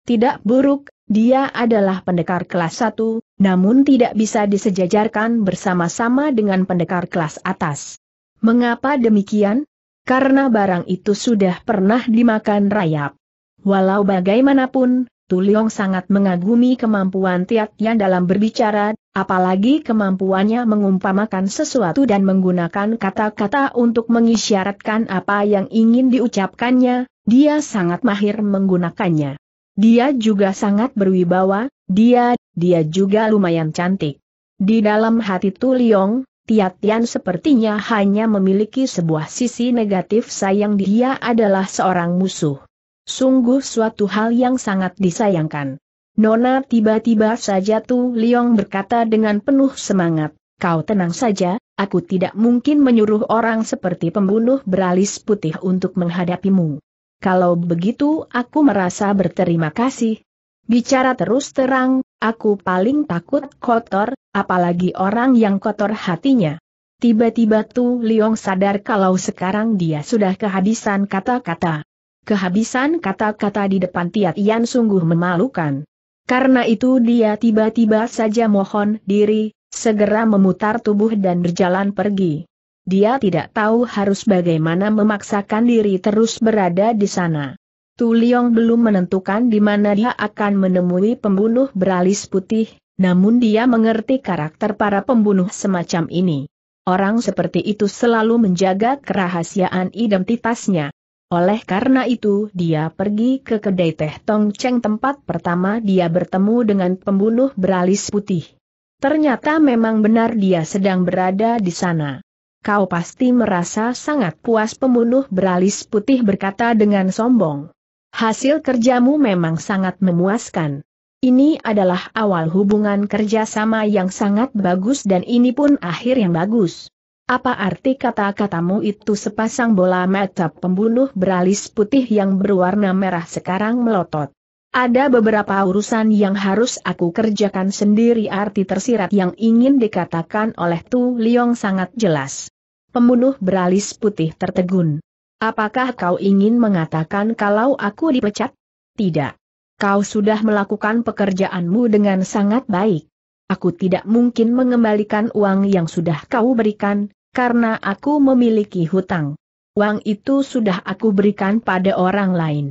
A: Tidak buruk, dia adalah pendekar kelas 1, namun tidak bisa disejajarkan bersama-sama dengan pendekar kelas atas. Mengapa demikian? Karena barang itu sudah pernah dimakan rayap. Walau bagaimanapun, Tuliong sangat mengagumi kemampuan Tiat Yan dalam berbicara, apalagi kemampuannya mengumpamakan sesuatu dan menggunakan kata-kata untuk mengisyaratkan apa yang ingin diucapkannya, dia sangat mahir menggunakannya. Dia juga sangat berwibawa, dia, dia juga lumayan cantik. Di dalam hati Tu Liong, Tiatian sepertinya hanya memiliki sebuah sisi negatif sayang dia adalah seorang musuh. Sungguh suatu hal yang sangat disayangkan. Nona tiba-tiba saja Tu Liong berkata dengan penuh semangat, kau tenang saja, aku tidak mungkin menyuruh orang seperti pembunuh beralis putih untuk menghadapimu. Kalau begitu aku merasa berterima kasih. Bicara terus terang, aku paling takut kotor, apalagi orang yang kotor hatinya. Tiba-tiba Tu Liong sadar kalau sekarang dia sudah kehabisan kata-kata. Kehabisan kata-kata di depan Tiat Ian sungguh memalukan. Karena itu dia tiba-tiba saja mohon diri, segera memutar tubuh dan berjalan pergi. Dia tidak tahu harus bagaimana memaksakan diri terus berada di sana. Tu Liong belum menentukan di mana dia akan menemui pembunuh beralis putih, namun dia mengerti karakter para pembunuh semacam ini. Orang seperti itu selalu menjaga kerahasiaan identitasnya. Oleh karena itu dia pergi ke kedai teh Tong Cheng tempat pertama dia bertemu dengan pembunuh beralis putih. Ternyata memang benar dia sedang berada di sana. Kau pasti merasa sangat puas pembunuh beralis putih berkata dengan sombong. Hasil kerjamu memang sangat memuaskan. Ini adalah awal hubungan kerjasama yang sangat bagus dan ini pun akhir yang bagus. Apa arti kata-katamu itu sepasang bola mata pembunuh beralis putih yang berwarna merah sekarang melotot. Ada beberapa urusan yang harus aku kerjakan sendiri arti tersirat yang ingin dikatakan oleh Tu Liong sangat jelas. Pembunuh beralis putih tertegun. Apakah kau ingin mengatakan kalau aku dipecat? Tidak. Kau sudah melakukan pekerjaanmu dengan sangat baik. Aku tidak mungkin mengembalikan uang yang sudah kau berikan, karena aku memiliki hutang. Uang itu sudah aku berikan pada orang lain.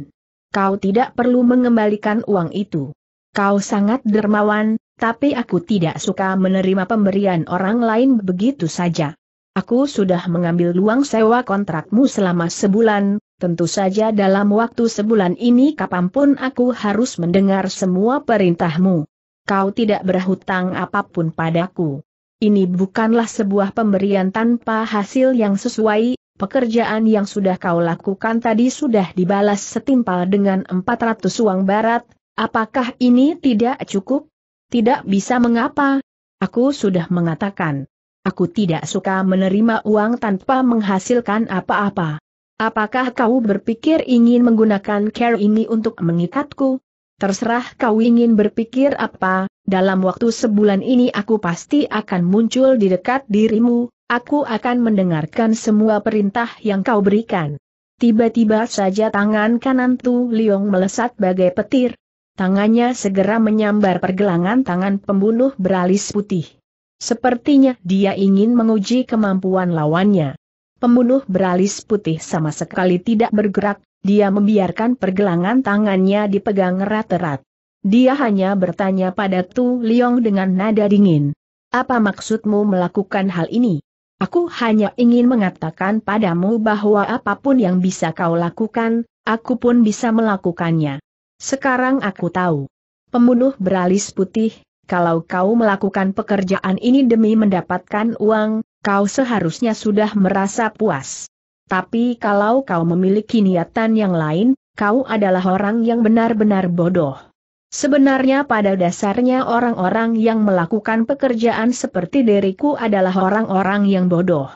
A: Kau tidak perlu mengembalikan uang itu. Kau sangat dermawan, tapi aku tidak suka menerima pemberian orang lain begitu saja. Aku sudah mengambil luang sewa kontrakmu selama sebulan, tentu saja dalam waktu sebulan ini kapan pun aku harus mendengar semua perintahmu. Kau tidak berhutang apa pun padaku. Ini bukanlah sebuah pemberian tanpa hasil yang sesuai, pekerjaan yang sudah kau lakukan tadi sudah dibalas setimpal dengan 400 uang barat, apakah ini tidak cukup? Tidak bisa mengapa? Aku sudah mengatakan, Aku tidak suka menerima uang tanpa menghasilkan apa-apa. Apakah kau berpikir ingin menggunakan care ini untuk mengikatku? Terserah kau ingin berpikir apa, dalam waktu sebulan ini aku pasti akan muncul di dekat dirimu, aku akan mendengarkan semua perintah yang kau berikan. Tiba-tiba saja tangan kanan Tu Liong melesat bagai petir. Tangannya segera menyambar pergelangan tangan pembunuh beralis putih. Sepertinya dia ingin menguji kemampuan lawannya. Pembunuh beralis putih sama sekali tidak bergerak, dia membiarkan pergelangan tangannya dipegang erat-erat. Dia hanya bertanya pada Tu Liong dengan nada dingin. Apa maksudmu melakukan hal ini? Aku hanya ingin mengatakan padamu bahwa apa pun yang bisa kau lakukan, aku pun bisa melakukannya. Sekarang aku tahu. Pembunuh beralis putih, kalau kau melakukan pekerjaan ini demi mendapatkan uang, kau seharusnya sudah merasa puas. Tapi kalau kau memiliki niatan yang lain, kau adalah orang yang benar-benar bodoh. Sebenarnya pada dasarnya orang-orang yang melakukan pekerjaan seperti diriku adalah orang-orang yang bodoh.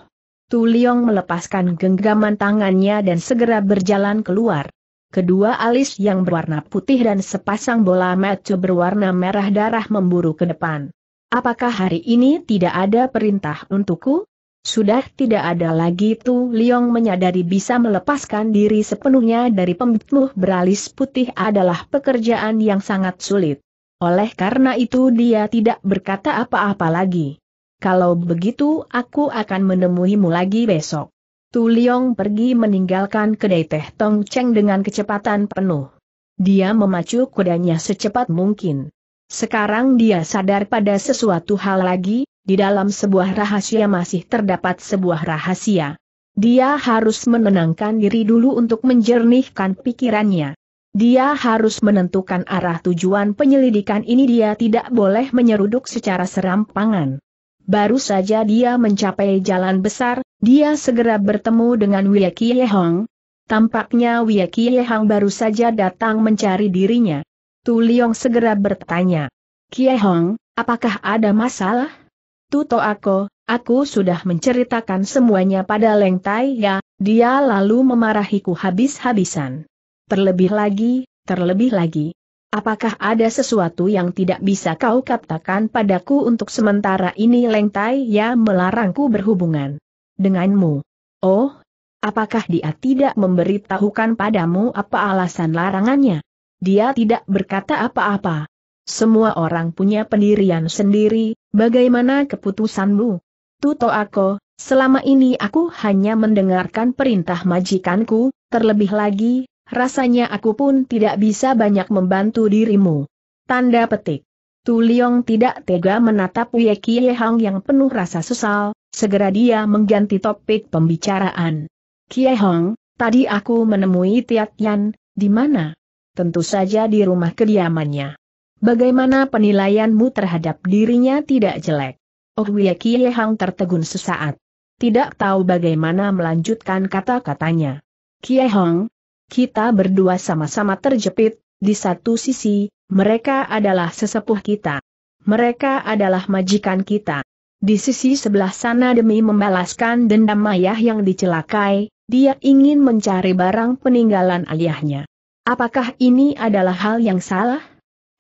A: Tu Liong melepaskan genggaman tangannya dan segera berjalan keluar. Kedua alis yang berwarna putih dan sepasang bola mata berwarna merah darah memburu ke depan. Apakah hari ini tidak ada perintah untukku? Sudah tidak ada lagi Tu Liong menyadari bisa melepaskan diri sepenuhnya dari pembunuh beralis putih adalah pekerjaan yang sangat sulit. Oleh karena itu dia tidak berkata apa-apa lagi. Kalau begitu aku akan menemuimu lagi besok. Tu Liong pergi meninggalkan kedai teh Tong Cheng dengan kecepatan penuh. Dia memacu kudanya secepat mungkin. Sekarang dia sadar pada sesuatu hal lagi, di dalam sebuah rahasia masih terdapat sebuah rahasia. Dia harus menenangkan diri dulu untuk menjernihkan pikirannya. Dia harus menentukan arah tujuan penyelidikan ini dia tidak boleh menyeruduk secara serampangan. Baru saja dia mencapai jalan besar, dia segera bertemu dengan Wia Kie Hong. Tampaknya Wia Kie Hong baru saja datang mencari dirinya. Tu Liong segera bertanya. Kie Hong, apakah ada masalah? Tuto aku, aku sudah menceritakan semuanya pada Leng Tai ya, dia lalu memarahiku habis-habisan. Terlebih lagi, terlebih lagi. Apakah ada sesuatu yang tidak bisa kau katakan padaku untuk sementara ini Leng Tai ya melarangku berhubungan denganmu. Oh, apakah dia tidak memberitahukan padamu apa alasan larangannya? Dia tidak berkata apa-apa. Semua orang punya pendirian sendiri, Bagaimana keputusanmu? Tuto aku, selama ini aku hanya mendengarkan perintah majikanku, terlebih lagi, rasanya aku pun tidak bisa banyak membantu dirimu. Tanda petik. Tu Liong tidak tega menatap Wei Kie Hang yang penuh rasa sesal, segera dia mengganti topik pembicaraan. Kie Hang, tadi aku menemui Tiat Yan, di mana? Tentu saja di rumah kediamannya. Bagaimana penilaianmu terhadap dirinya tidak jelek? Oh Kie Hang tertegun sesaat. Tidak tahu bagaimana melanjutkan kata-katanya. Hang, kita berdua sama-sama terjepit, di satu sisi, mereka adalah sesepuh kita. Mereka adalah majikan kita. Di sisi sebelah sana demi membalaskan dendam ayah yang dicelakai, dia ingin mencari barang peninggalan ayahnya. Apakah ini adalah hal yang salah?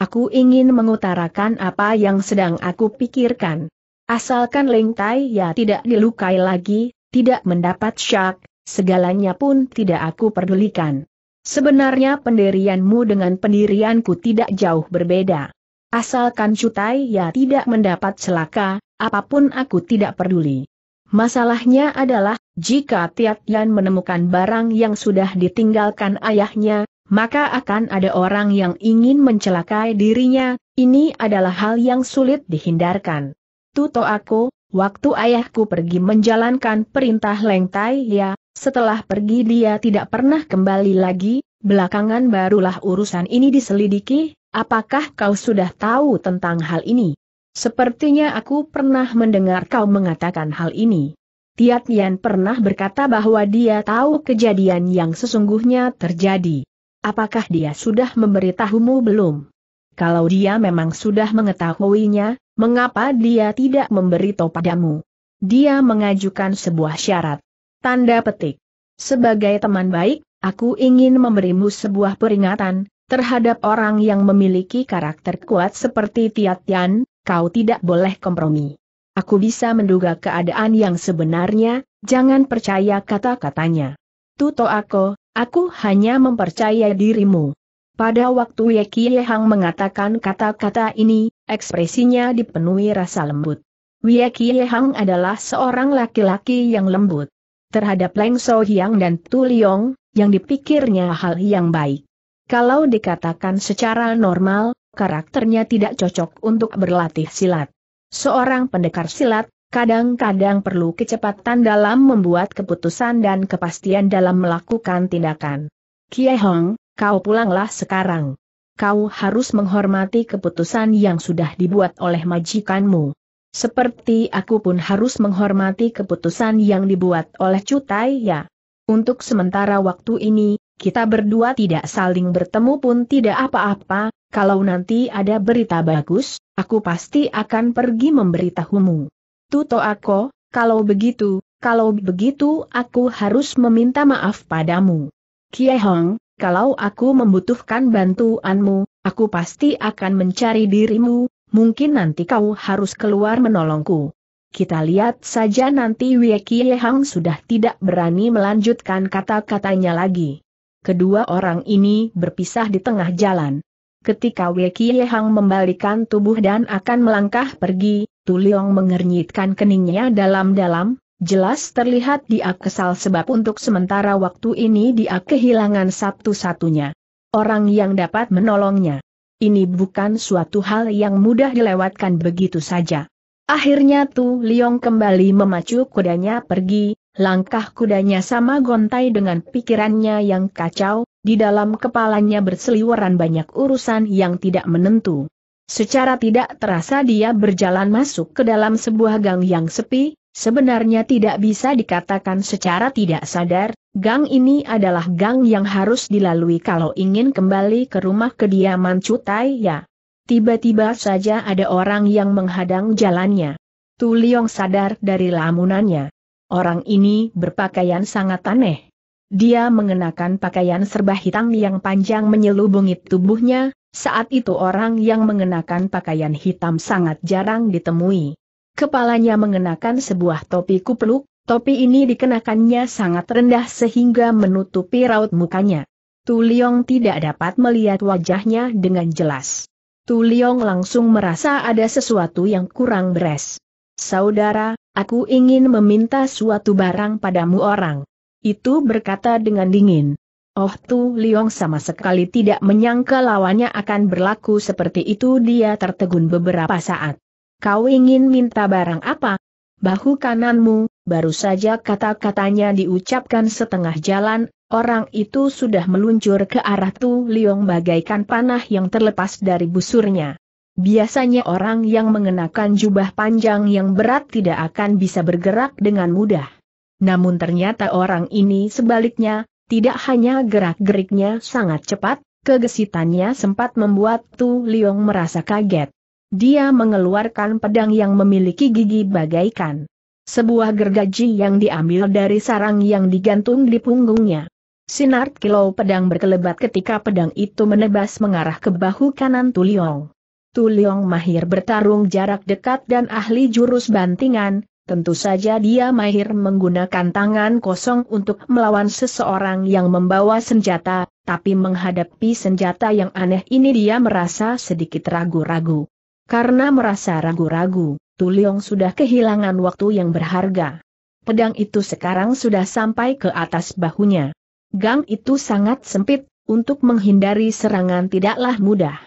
A: Aku ingin mengutarakan apa yang sedang aku pikirkan. Asalkan Leng Tai ya tidak dilukai lagi, tidak mendapat syak, segalanya pun tidak aku pedulikan. Sebenarnya pendirianmu dengan pendirianku tidak jauh berbeda. Asalkan Cutai ya tidak mendapat celaka, apa pun aku tidak peduli. Masalahnya adalah, jika Tiat Yan menemukan barang yang sudah ditinggalkan ayahnya, maka akan ada orang yang ingin mencelakai dirinya, ini adalah hal yang sulit dihindarkan. Tuto aku, waktu ayahku pergi menjalankan perintah Leng Tai ya, setelah pergi dia tidak pernah kembali lagi, belakangan barulah urusan ini diselidiki, apakah kau sudah tahu tentang hal ini? Sepertinya aku pernah mendengar kau mengatakan hal ini. Tiat Yan pernah berkata bahwa dia tahu kejadian yang sesungguhnya terjadi. Apakah dia sudah memberitahumu belum? Kalau dia memang sudah mengetahuinya, mengapa dia tidak memberitahu padamu? Dia mengajukan sebuah syarat. Tanda petik. Sebagai teman baik, aku ingin memberimu sebuah peringatan, terhadap orang yang memiliki karakter kuat seperti Tiatian, kau tidak boleh kompromi. Aku bisa menduga keadaan yang sebenarnya, jangan percaya kata-katanya. Tuto aku, aku hanya mempercaya dirimu. Pada waktu Ye Hang mengatakan kata-kata ini, ekspresinya dipenuhi rasa lembut. Ye Hang adalah seorang laki-laki yang lembut terhadap Leng So Hyang dan Tu Liong, yang dipikirnya hal yang baik. Kalau dikatakan secara normal, karakternya tidak cocok untuk berlatih silat. Seorang pendekar silat, kadang-kadang perlu kecepatan dalam membuat keputusan dan kepastian dalam melakukan tindakan. Kie Hong, kau pulanglah sekarang. Kau harus menghormati keputusan yang sudah dibuat oleh majikanmu. Seperti aku pun harus menghormati keputusan yang dibuat oleh Cutai ya. Untuk sementara waktu ini, kita berdua tidak saling bertemu pun tidak apa-apa, kalau nanti ada berita bagus, aku pasti akan pergi memberitahumu. Tuto aku, kalau begitu, kalau begitu aku harus meminta maaf padamu. Kie Hong, kalau aku membutuhkan bantuanmu, aku pasti akan mencari dirimu, mungkin nanti kau harus keluar menolongku. Kita lihat saja nanti Wei Kie Hang sudah tidak berani melanjutkan kata-katanya lagi. Kedua orang ini berpisah di tengah jalan. Ketika Wei Kie Hang membalikan tubuh dan akan melangkah pergi, Tu Leong mengernyitkan keningnya dalam-dalam, jelas terlihat dia kesal sebab untuk sementara waktu ini dia kehilangan satu-satunya orang yang dapat menolongnya ini bukan suatu hal yang mudah dilewatkan begitu saja. Akhirnya Tu Liong kembali memacu kudanya pergi, langkah kudanya sama gontai dengan pikirannya yang kacau, di dalam kepalanya berseliweran banyak urusan yang tidak menentu. Secara tidak terasa dia berjalan masuk ke dalam sebuah gang yang sepi, sebenarnya tidak bisa dikatakan secara tidak sadar, Gang ini adalah gang yang harus dilalui kalau ingin kembali ke rumah kediaman Cutai ya. Tiba-tiba saja ada orang yang menghadang jalannya. Tu Liong sadar dari lamunannya. Orang ini berpakaian sangat aneh. Dia mengenakan pakaian serba hitam yang panjang menyelubungi tubuhnya, saat itu orang yang mengenakan pakaian hitam sangat jarang ditemui. Kepalanya mengenakan sebuah topi kupluk, Topi ini dikenakannya sangat rendah sehingga menutupi raut mukanya. Tu Liong tidak dapat melihat wajahnya dengan jelas. Tu Liong langsung merasa ada sesuatu yang kurang beres. Saudara, aku ingin meminta suatu barang padamu orang. Itu berkata dengan dingin. Oh Tu Liong sama sekali tidak menyangka lawannya akan berlaku seperti itu dia tertegun beberapa saat. Kau ingin minta barang apa? Bahu kananmu, baru saja kata-katanya diucapkan setengah jalan, orang itu sudah meluncur ke arah Tu Liong bagaikan panah yang terlepas dari busurnya. Biasanya orang yang mengenakan jubah panjang yang berat tidak akan bisa bergerak dengan mudah. Namun ternyata orang ini sebaliknya, tidak hanya gerak-geriknya sangat cepat, kegesitannya sempat membuat Tu Liong merasa kaget. Dia mengeluarkan pedang yang memiliki gigi bagaikan sebuah gergaji yang diambil dari sarang yang digantung di punggungnya. Sinar kilau pedang berkelebat ketika pedang itu menebas mengarah ke bahu kanan Tu Liong. Tu Liong mahir bertarung jarak dekat dan ahli jurus bantingan, Tentu saja dia mahir menggunakan tangan kosong untuk melawan seseorang yang membawa senjata, tapi menghadapi senjata yang aneh ini dia merasa sedikit ragu-ragu. Karena merasa ragu-ragu, Tuliong sudah kehilangan waktu yang berharga. Pedang itu sekarang sudah sampai ke atas bahunya. Gang itu sangat sempit, untuk menghindari serangan tidaklah mudah.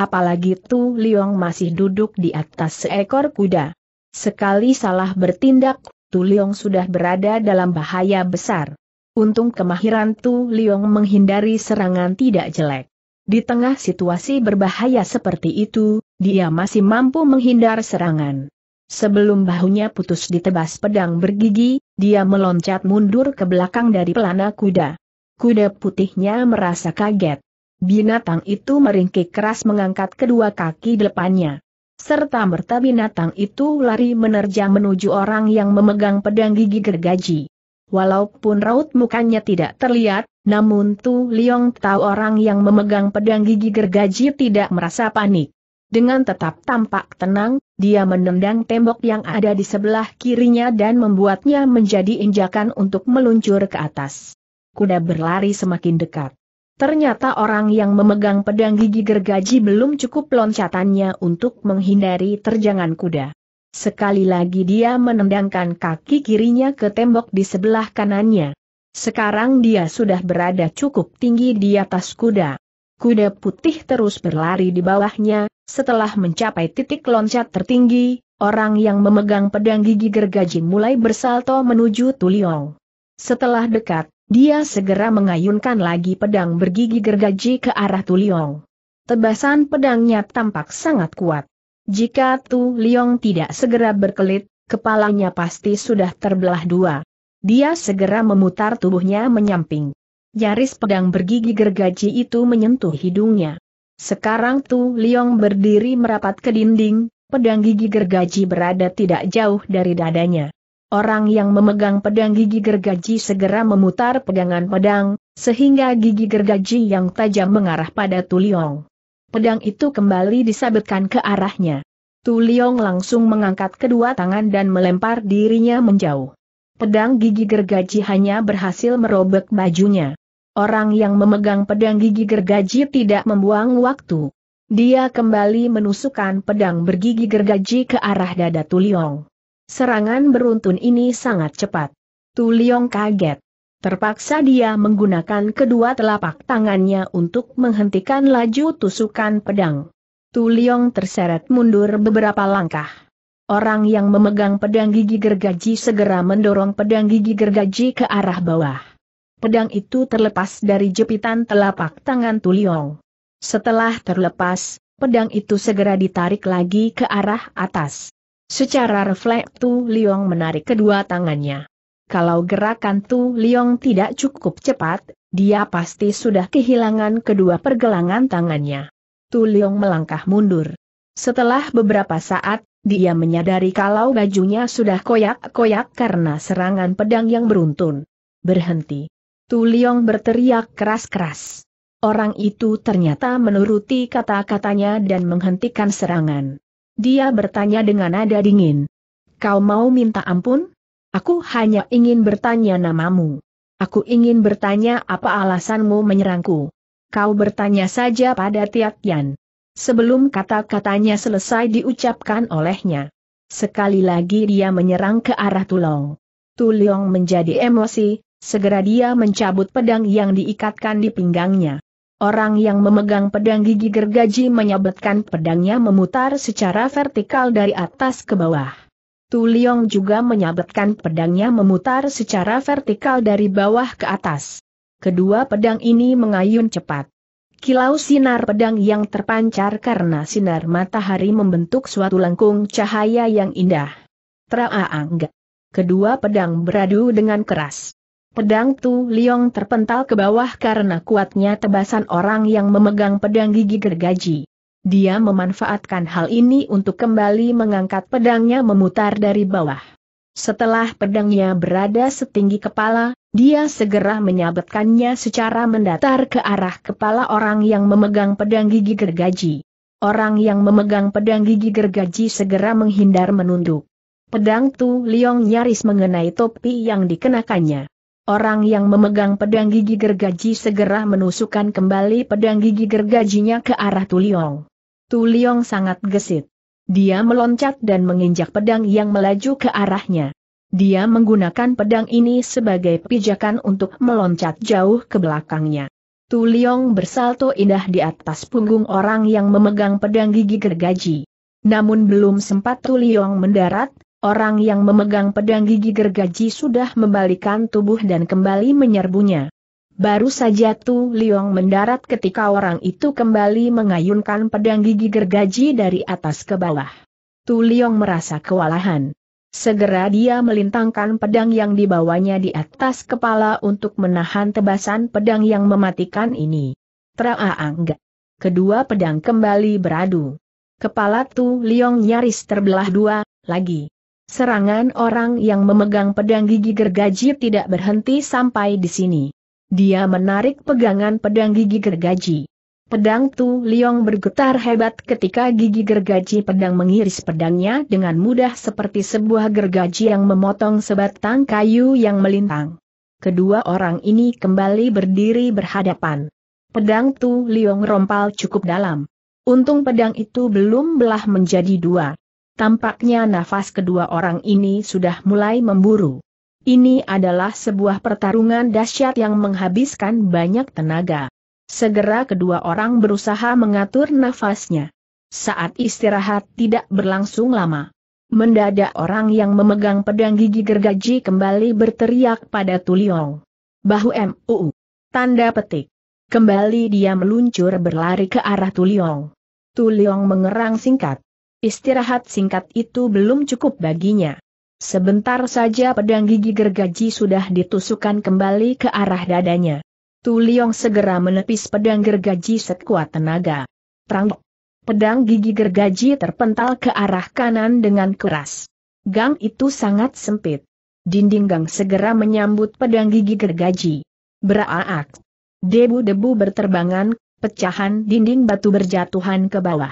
A: Apalagi Tu Liong masih duduk di atas seekor kuda. Sekali salah bertindak, Tu Liong sudah berada dalam bahaya besar. Untung kemahiran Tu Liong menghindari serangan tidak jelek. Di tengah situasi berbahaya seperti itu, dia masih mampu menghindar serangan. Sebelum bahunya putus ditebas pedang bergigi, dia meloncat mundur ke belakang dari pelana kuda. Kuda putihnya merasa kaget. Binatang itu meringkik keras mengangkat kedua kaki depannya serta merta binatang itu lari menerjang menuju orang yang memegang pedang gigi gergaji. Walaupun raut mukanya tidak terlihat, namun Tu Liong tahu orang yang memegang pedang gigi gergaji tidak merasa panik. Dengan tetap tampak tenang, dia menendang tembok yang ada di sebelah kirinya dan membuatnya menjadi injakan untuk meluncur ke atas. Kuda berlari semakin dekat. Ternyata orang yang memegang pedang gigi gergaji belum cukup loncatannya untuk menghindari terjangan kuda. Sekali lagi dia menendangkan kaki kirinya ke tembok di sebelah kanannya. Sekarang dia sudah berada cukup tinggi di atas kuda. Kuda putih terus berlari di bawahnya, setelah mencapai titik loncat tertinggi, orang yang memegang pedang gigi gergaji mulai bersalto menuju Tuliong. Setelah dekat, dia segera mengayunkan lagi pedang bergigi gergaji ke arah Tu Liong. Tebasan pedangnya tampak sangat kuat. Jika Tu Liong tidak segera berkelit, kepalanya pasti sudah terbelah dua. Dia segera memutar tubuhnya menyamping. Nyaris pedang bergigi gergaji itu menyentuh hidungnya. Sekarang Tu Liong berdiri merapat ke dinding, pedang gigi gergaji berada tidak jauh dari dadanya. Orang yang memegang pedang gigi gergaji segera memutar pegangan pedang, sehingga gigi gergaji yang tajam mengarah pada Tuliong. Pedang itu kembali disabetkan ke arahnya. Tuliong langsung mengangkat kedua tangan dan melempar dirinya menjauh. Pedang gigi gergaji hanya berhasil merobek bajunya. Orang yang memegang pedang gigi gergaji tidak membuang waktu. Dia kembali menusukkan pedang bergigi gergaji ke arah dada Tuliong. Serangan beruntun ini sangat cepat. Tu Liong kaget. Terpaksa dia menggunakan kedua telapak tangannya untuk menghentikan laju tusukan pedang. Tu Liong terseret mundur beberapa langkah. Orang yang memegang pedang gigi gergaji segera mendorong pedang gigi gergaji ke arah bawah. Pedang itu terlepas dari jepitan telapak tangan Tu Liong. Setelah terlepas, pedang itu segera ditarik lagi ke arah atas. Secara refleks Tu Liong menarik kedua tangannya. Kalau gerakan Tu Liong tidak cukup cepat, dia pasti sudah kehilangan kedua pergelangan tangannya. Tu Liong melangkah mundur. Setelah beberapa saat, dia menyadari kalau bajunya sudah koyak-koyak karena serangan pedang yang beruntun. Berhenti. Tu Liong berteriak keras-keras. Orang itu ternyata menuruti kata-katanya dan menghentikan serangan. Dia bertanya dengan nada dingin. Kau mau minta ampun? Aku hanya ingin bertanya namamu. Aku ingin bertanya apa alasanmu menyerangku. Kau bertanya saja pada Tiak Yan. Sebelum kata-katanya selesai diucapkan olehnya. Sekali lagi dia menyerang ke arah Tulong. Tuliong menjadi emosi, segera dia mencabut pedang yang diikatkan di pinggangnya. Orang yang memegang pedang gigi gergaji menyabetkan pedangnya memutar secara vertikal dari atas ke bawah. Tuliong juga menyabetkan pedangnya memutar secara vertikal dari bawah ke atas. Kedua pedang ini mengayun cepat. Kilau sinar pedang yang terpancar karena sinar matahari membentuk suatu lengkung cahaya yang indah. Teraangga. Kedua pedang beradu dengan keras. Pedang Tu Liong terpental ke bawah karena kuatnya tebasan orang yang memegang pedang gigi gergaji. Dia memanfaatkan hal ini untuk kembali mengangkat pedangnya memutar dari bawah. Setelah pedangnya berada setinggi kepala, dia segera menyabetkannya secara mendatar ke arah kepala orang yang memegang pedang gigi gergaji. Orang yang memegang pedang gigi gergaji segera menghindar menunduk. Pedang Tu Liong nyaris mengenai topi yang dikenakannya. Orang yang memegang pedang gigi gergaji segera menusukkan kembali pedang gigi gergajinya ke arah Tu Liong. Tu Liong sangat gesit. Dia meloncat dan menginjak pedang yang melaju ke arahnya. Dia menggunakan pedang ini sebagai pijakan untuk meloncat jauh ke belakangnya. Tu Liong bersalto indah di atas punggung orang yang memegang pedang gigi gergaji. Namun belum sempat Tu Liong mendarat, orang yang memegang pedang gigi gergaji sudah membalikan tubuh dan kembali menyerbunya. Baru saja Tu Liong mendarat ketika orang itu kembali mengayunkan pedang gigi gergaji dari atas ke bawah. Tu Liong merasa kewalahan. Segera dia melintangkan pedang yang dibawanya di atas kepala untuk menahan tebasan pedang yang mematikan ini. Teraangga. Kedua pedang kembali beradu. Kepala Tu Liong nyaris terbelah dua, lagi. Serangan orang yang memegang pedang gigi gergaji tidak berhenti sampai di sini. Dia menarik pegangan pedang gigi gergaji. Pedang Tu Liong bergetar hebat ketika gigi gergaji pedang mengiris pedangnya dengan mudah seperti sebuah gergaji yang memotong sebatang kayu yang melintang. Kedua orang ini kembali berdiri berhadapan. Pedang Tu Liong rompal cukup dalam. Untung pedang itu belum belah menjadi dua. Tampaknya nafas kedua orang ini sudah mulai memburu. Ini adalah sebuah pertarungan dahsyat yang menghabiskan banyak tenaga. Segera kedua orang berusaha mengatur nafasnya. Saat istirahat tidak berlangsung lama. Mendadak orang yang memegang pedang gigi gergaji kembali berteriak pada Tuliong. Bahu MUU. Tanda petik. Kembali dia meluncur berlari ke arah Tuliong. Tuliong mengerang singkat. Istirahat singkat itu belum cukup baginya. Sebentar saja pedang gigi gergaji sudah ditusukkan kembali ke arah dadanya. Tu Liong segera menepis pedang gergaji sekuat tenaga. Perang Pedang gigi gergaji terpental ke arah kanan dengan keras. Gang itu sangat sempit. Dinding gang segera menyambut pedang gigi gergaji. Beraak. Debu-debu berterbangan, pecahan dinding batu berjatuhan ke bawah.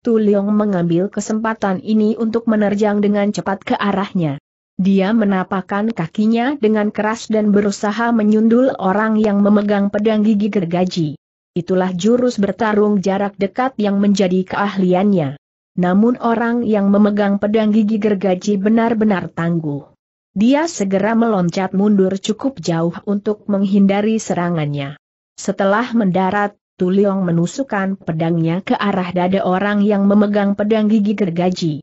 A: Tu Liong mengambil kesempatan ini untuk menerjang dengan cepat ke arahnya. Dia menapakkan kakinya dengan keras dan berusaha menyundul orang yang memegang pedang gigi gergaji. Itulah jurus bertarung jarak dekat yang menjadi keahliannya. Namun orang yang memegang pedang gigi gergaji benar-benar tangguh. Dia segera meloncat mundur cukup jauh untuk menghindari serangannya. Setelah mendarat, Tuliong menusukkan pedangnya ke arah dada orang yang memegang pedang gigi gergaji.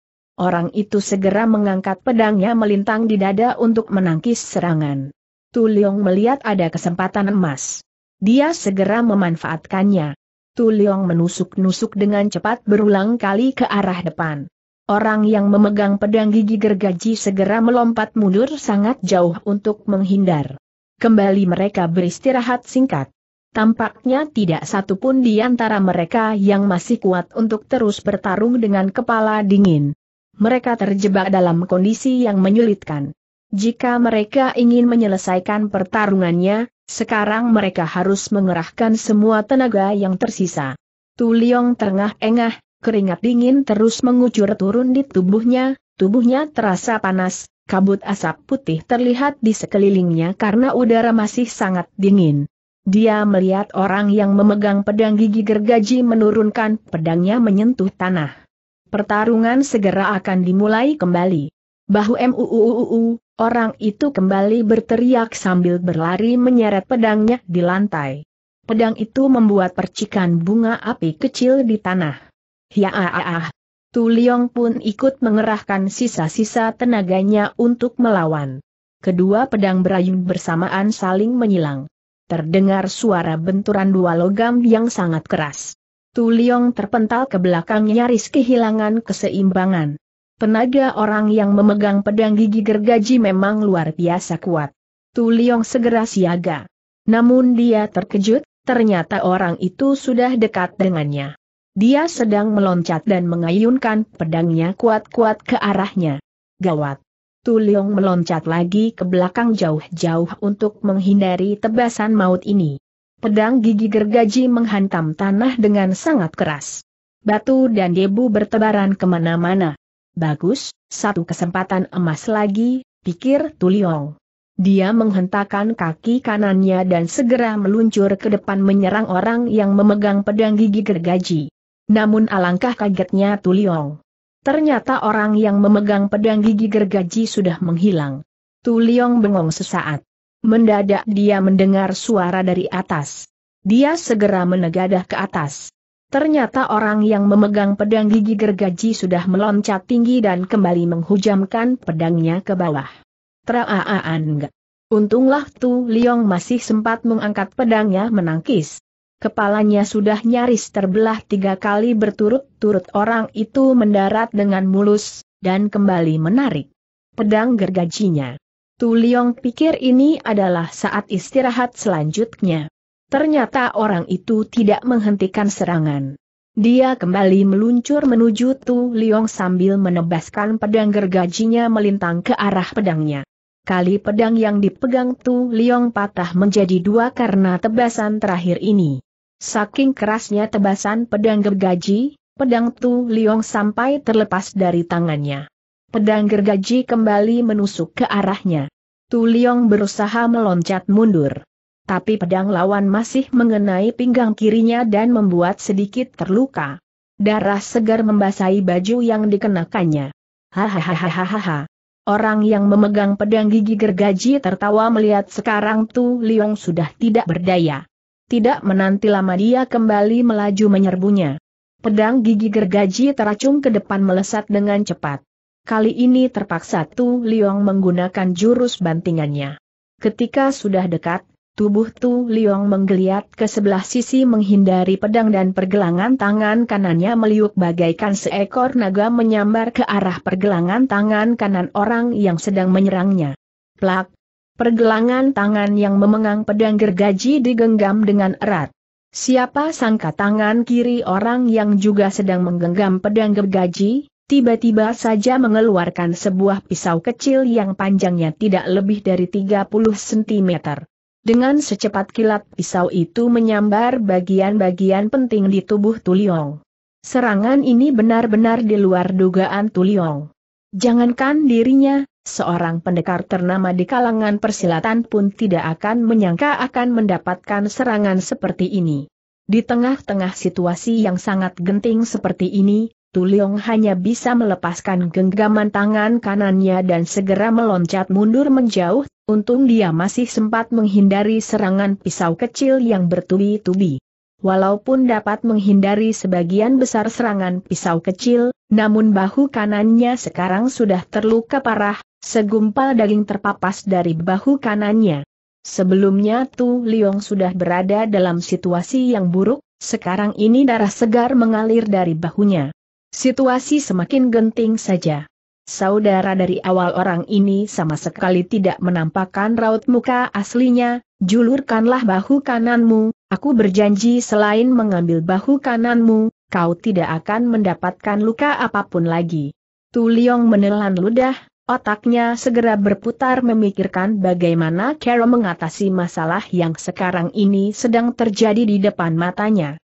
A: Orang itu segera mengangkat pedangnya melintang di dada untuk menangkis serangan. Tuliong melihat ada kesempatan emas. Dia segera memanfaatkannya. Tuliong menusuk-nusuk dengan cepat berulang kali ke arah depan. Orang yang memegang pedang gigi gergaji segera melompat mundur sangat jauh untuk menghindar. Kembali mereka beristirahat singkat. Tampaknya tidak satu pun di antara mereka yang masih kuat untuk terus bertarung dengan kepala dingin mereka terjebak dalam kondisi yang menyulitkan. Jika mereka ingin menyelesaikan pertarungannya, sekarang mereka harus mengerahkan semua tenaga yang tersisa. Tuliong terengah-engah, keringat dingin terus mengucur turun di tubuhnya, tubuhnya terasa panas, kabut asap putih terlihat di sekelilingnya karena udara masih sangat dingin. Dia melihat orang yang memegang pedang gigi gergaji menurunkan pedangnya menyentuh tanah. Pertarungan segera akan dimulai kembali. Bahu MUUUU, orang itu kembali berteriak sambil berlari menyeret pedangnya di lantai. Pedang itu membuat percikan bunga api kecil di tanah. Ya ah, ah, ah. Tu Liong pun ikut mengerahkan sisa-sisa tenaganya untuk melawan. Kedua pedang berayun bersamaan saling menyilang. Terdengar suara benturan dua logam yang sangat keras. Tu Liong terpental ke belakang nyaris kehilangan keseimbangan. Tenaga orang yang memegang pedang gigi gergaji memang luar biasa kuat. Tu Liong segera siaga. Namun dia terkejut, ternyata orang itu sudah dekat dengannya. Dia sedang meloncat dan mengayunkan pedangnya kuat-kuat ke arahnya. Gawat! Tuliong meloncat lagi ke belakang jauh-jauh untuk menghindari tebasan maut ini. Pedang gigi gergaji menghantam tanah dengan sangat keras. Batu dan debu bertebaran ke mana-mana. Bagus, satu kesempatan emas lagi, pikir Tuliong. Dia menghentakkan kaki kanannya dan segera meluncur ke depan menyerang orang yang memegang pedang gigi gergaji. Namun alangkah kagetnya Tuliong. Ternyata orang yang memegang pedang gigi gergaji sudah menghilang. Tuliong bengong sesaat. Mendadak dia mendengar suara dari atas. Dia segera menegadah ke atas. Ternyata orang yang memegang pedang gigi gergaji sudah meloncat tinggi dan kembali menghujamkan pedangnya ke bawah. Traan enggak. Untunglah Tu Liong masih sempat mengangkat pedangnya menangkis. Kepalanya sudah nyaris terbelah tiga kali berturut-turut orang itu mendarat dengan mulus, dan kembali menarik pedang gergajinya. Tu Liong pikir ini adalah saat istirahat selanjutnya. Ternyata orang itu tidak menghentikan serangan. Dia kembali meluncur menuju Tu Liong sambil menebaskan pedang gergajinya melintang ke arah pedangnya. Kali pedang yang dipegang Tu Liong patah menjadi dua karena tebasan terakhir ini. Saking kerasnya tebasan pedang gergaji, pedang Tu Liong sampai terlepas dari tangannya. Pedang gergaji kembali menusuk ke arahnya. Tu Liong berusaha meloncat mundur. Tapi pedang lawan masih mengenai pinggang kirinya dan membuat sedikit terluka. Darah segar membasahi baju yang dikenakannya. Hahaha. Orang yang memegang pedang gigi gergaji tertawa melihat sekarang Tu Liong sudah tidak berdaya. Tidak menanti lama dia kembali melaju menyerbunya. Pedang gigi gergaji teracung ke depan melesat dengan cepat. Kali ini terpaksa Tu Liong menggunakan jurus bantingannya. Ketika sudah dekat, Tubuh Tu Liong menggeliat ke sebelah sisi menghindari pedang dan pergelangan tangan kanannya meliuk bagaikan seekor naga menyambar ke arah pergelangan tangan kanan orang yang sedang menyerangnya. Plak! Pergelangan tangan yang memengang pedang gergaji digenggam dengan erat. Siapa sangka tangan kiri orang yang juga sedang menggenggam pedang gergaji, tiba-tiba saja mengeluarkan sebuah pisau kecil yang panjangnya tidak lebih dari 30 cm. Dengan secepat kilat pisau itu menyambar bagian-bagian penting di tubuh Tuliong. Serangan ini benar-benar di luar dugaan Tuliong. Jangankan dirinya, seorang pendekar ternama di kalangan persilatan pun tidak akan menyangka akan mendapatkan serangan seperti ini. Di tengah-tengah situasi yang sangat genting seperti ini, Tuliong hanya bisa melepaskan genggaman tangan kanannya dan segera meloncat mundur menjauh, Untung dia masih sempat menghindari serangan pisau kecil yang bertubi-tubi. Walaupun dapat menghindari sebagian besar serangan pisau kecil, namun bahu kanannya sekarang sudah terluka parah, segumpal daging terpapas dari bahu kanannya. Sebelumnya Tu Liong sudah berada dalam situasi yang buruk, sekarang ini darah segar mengalir dari bahunya. Situasi semakin genting saja. Saudara dari awal orang ini sama sekali tidak menampakkan raut muka aslinya, julurkanlah bahu kananmu, aku berjanji selain mengambil bahu kananmu, kau tidak akan mendapatkan luka apa pun lagi. Tuliong menelan ludah, otaknya segera berputar memikirkan bagaimana cara mengatasi masalah yang sekarang ini sedang terjadi di depan matanya.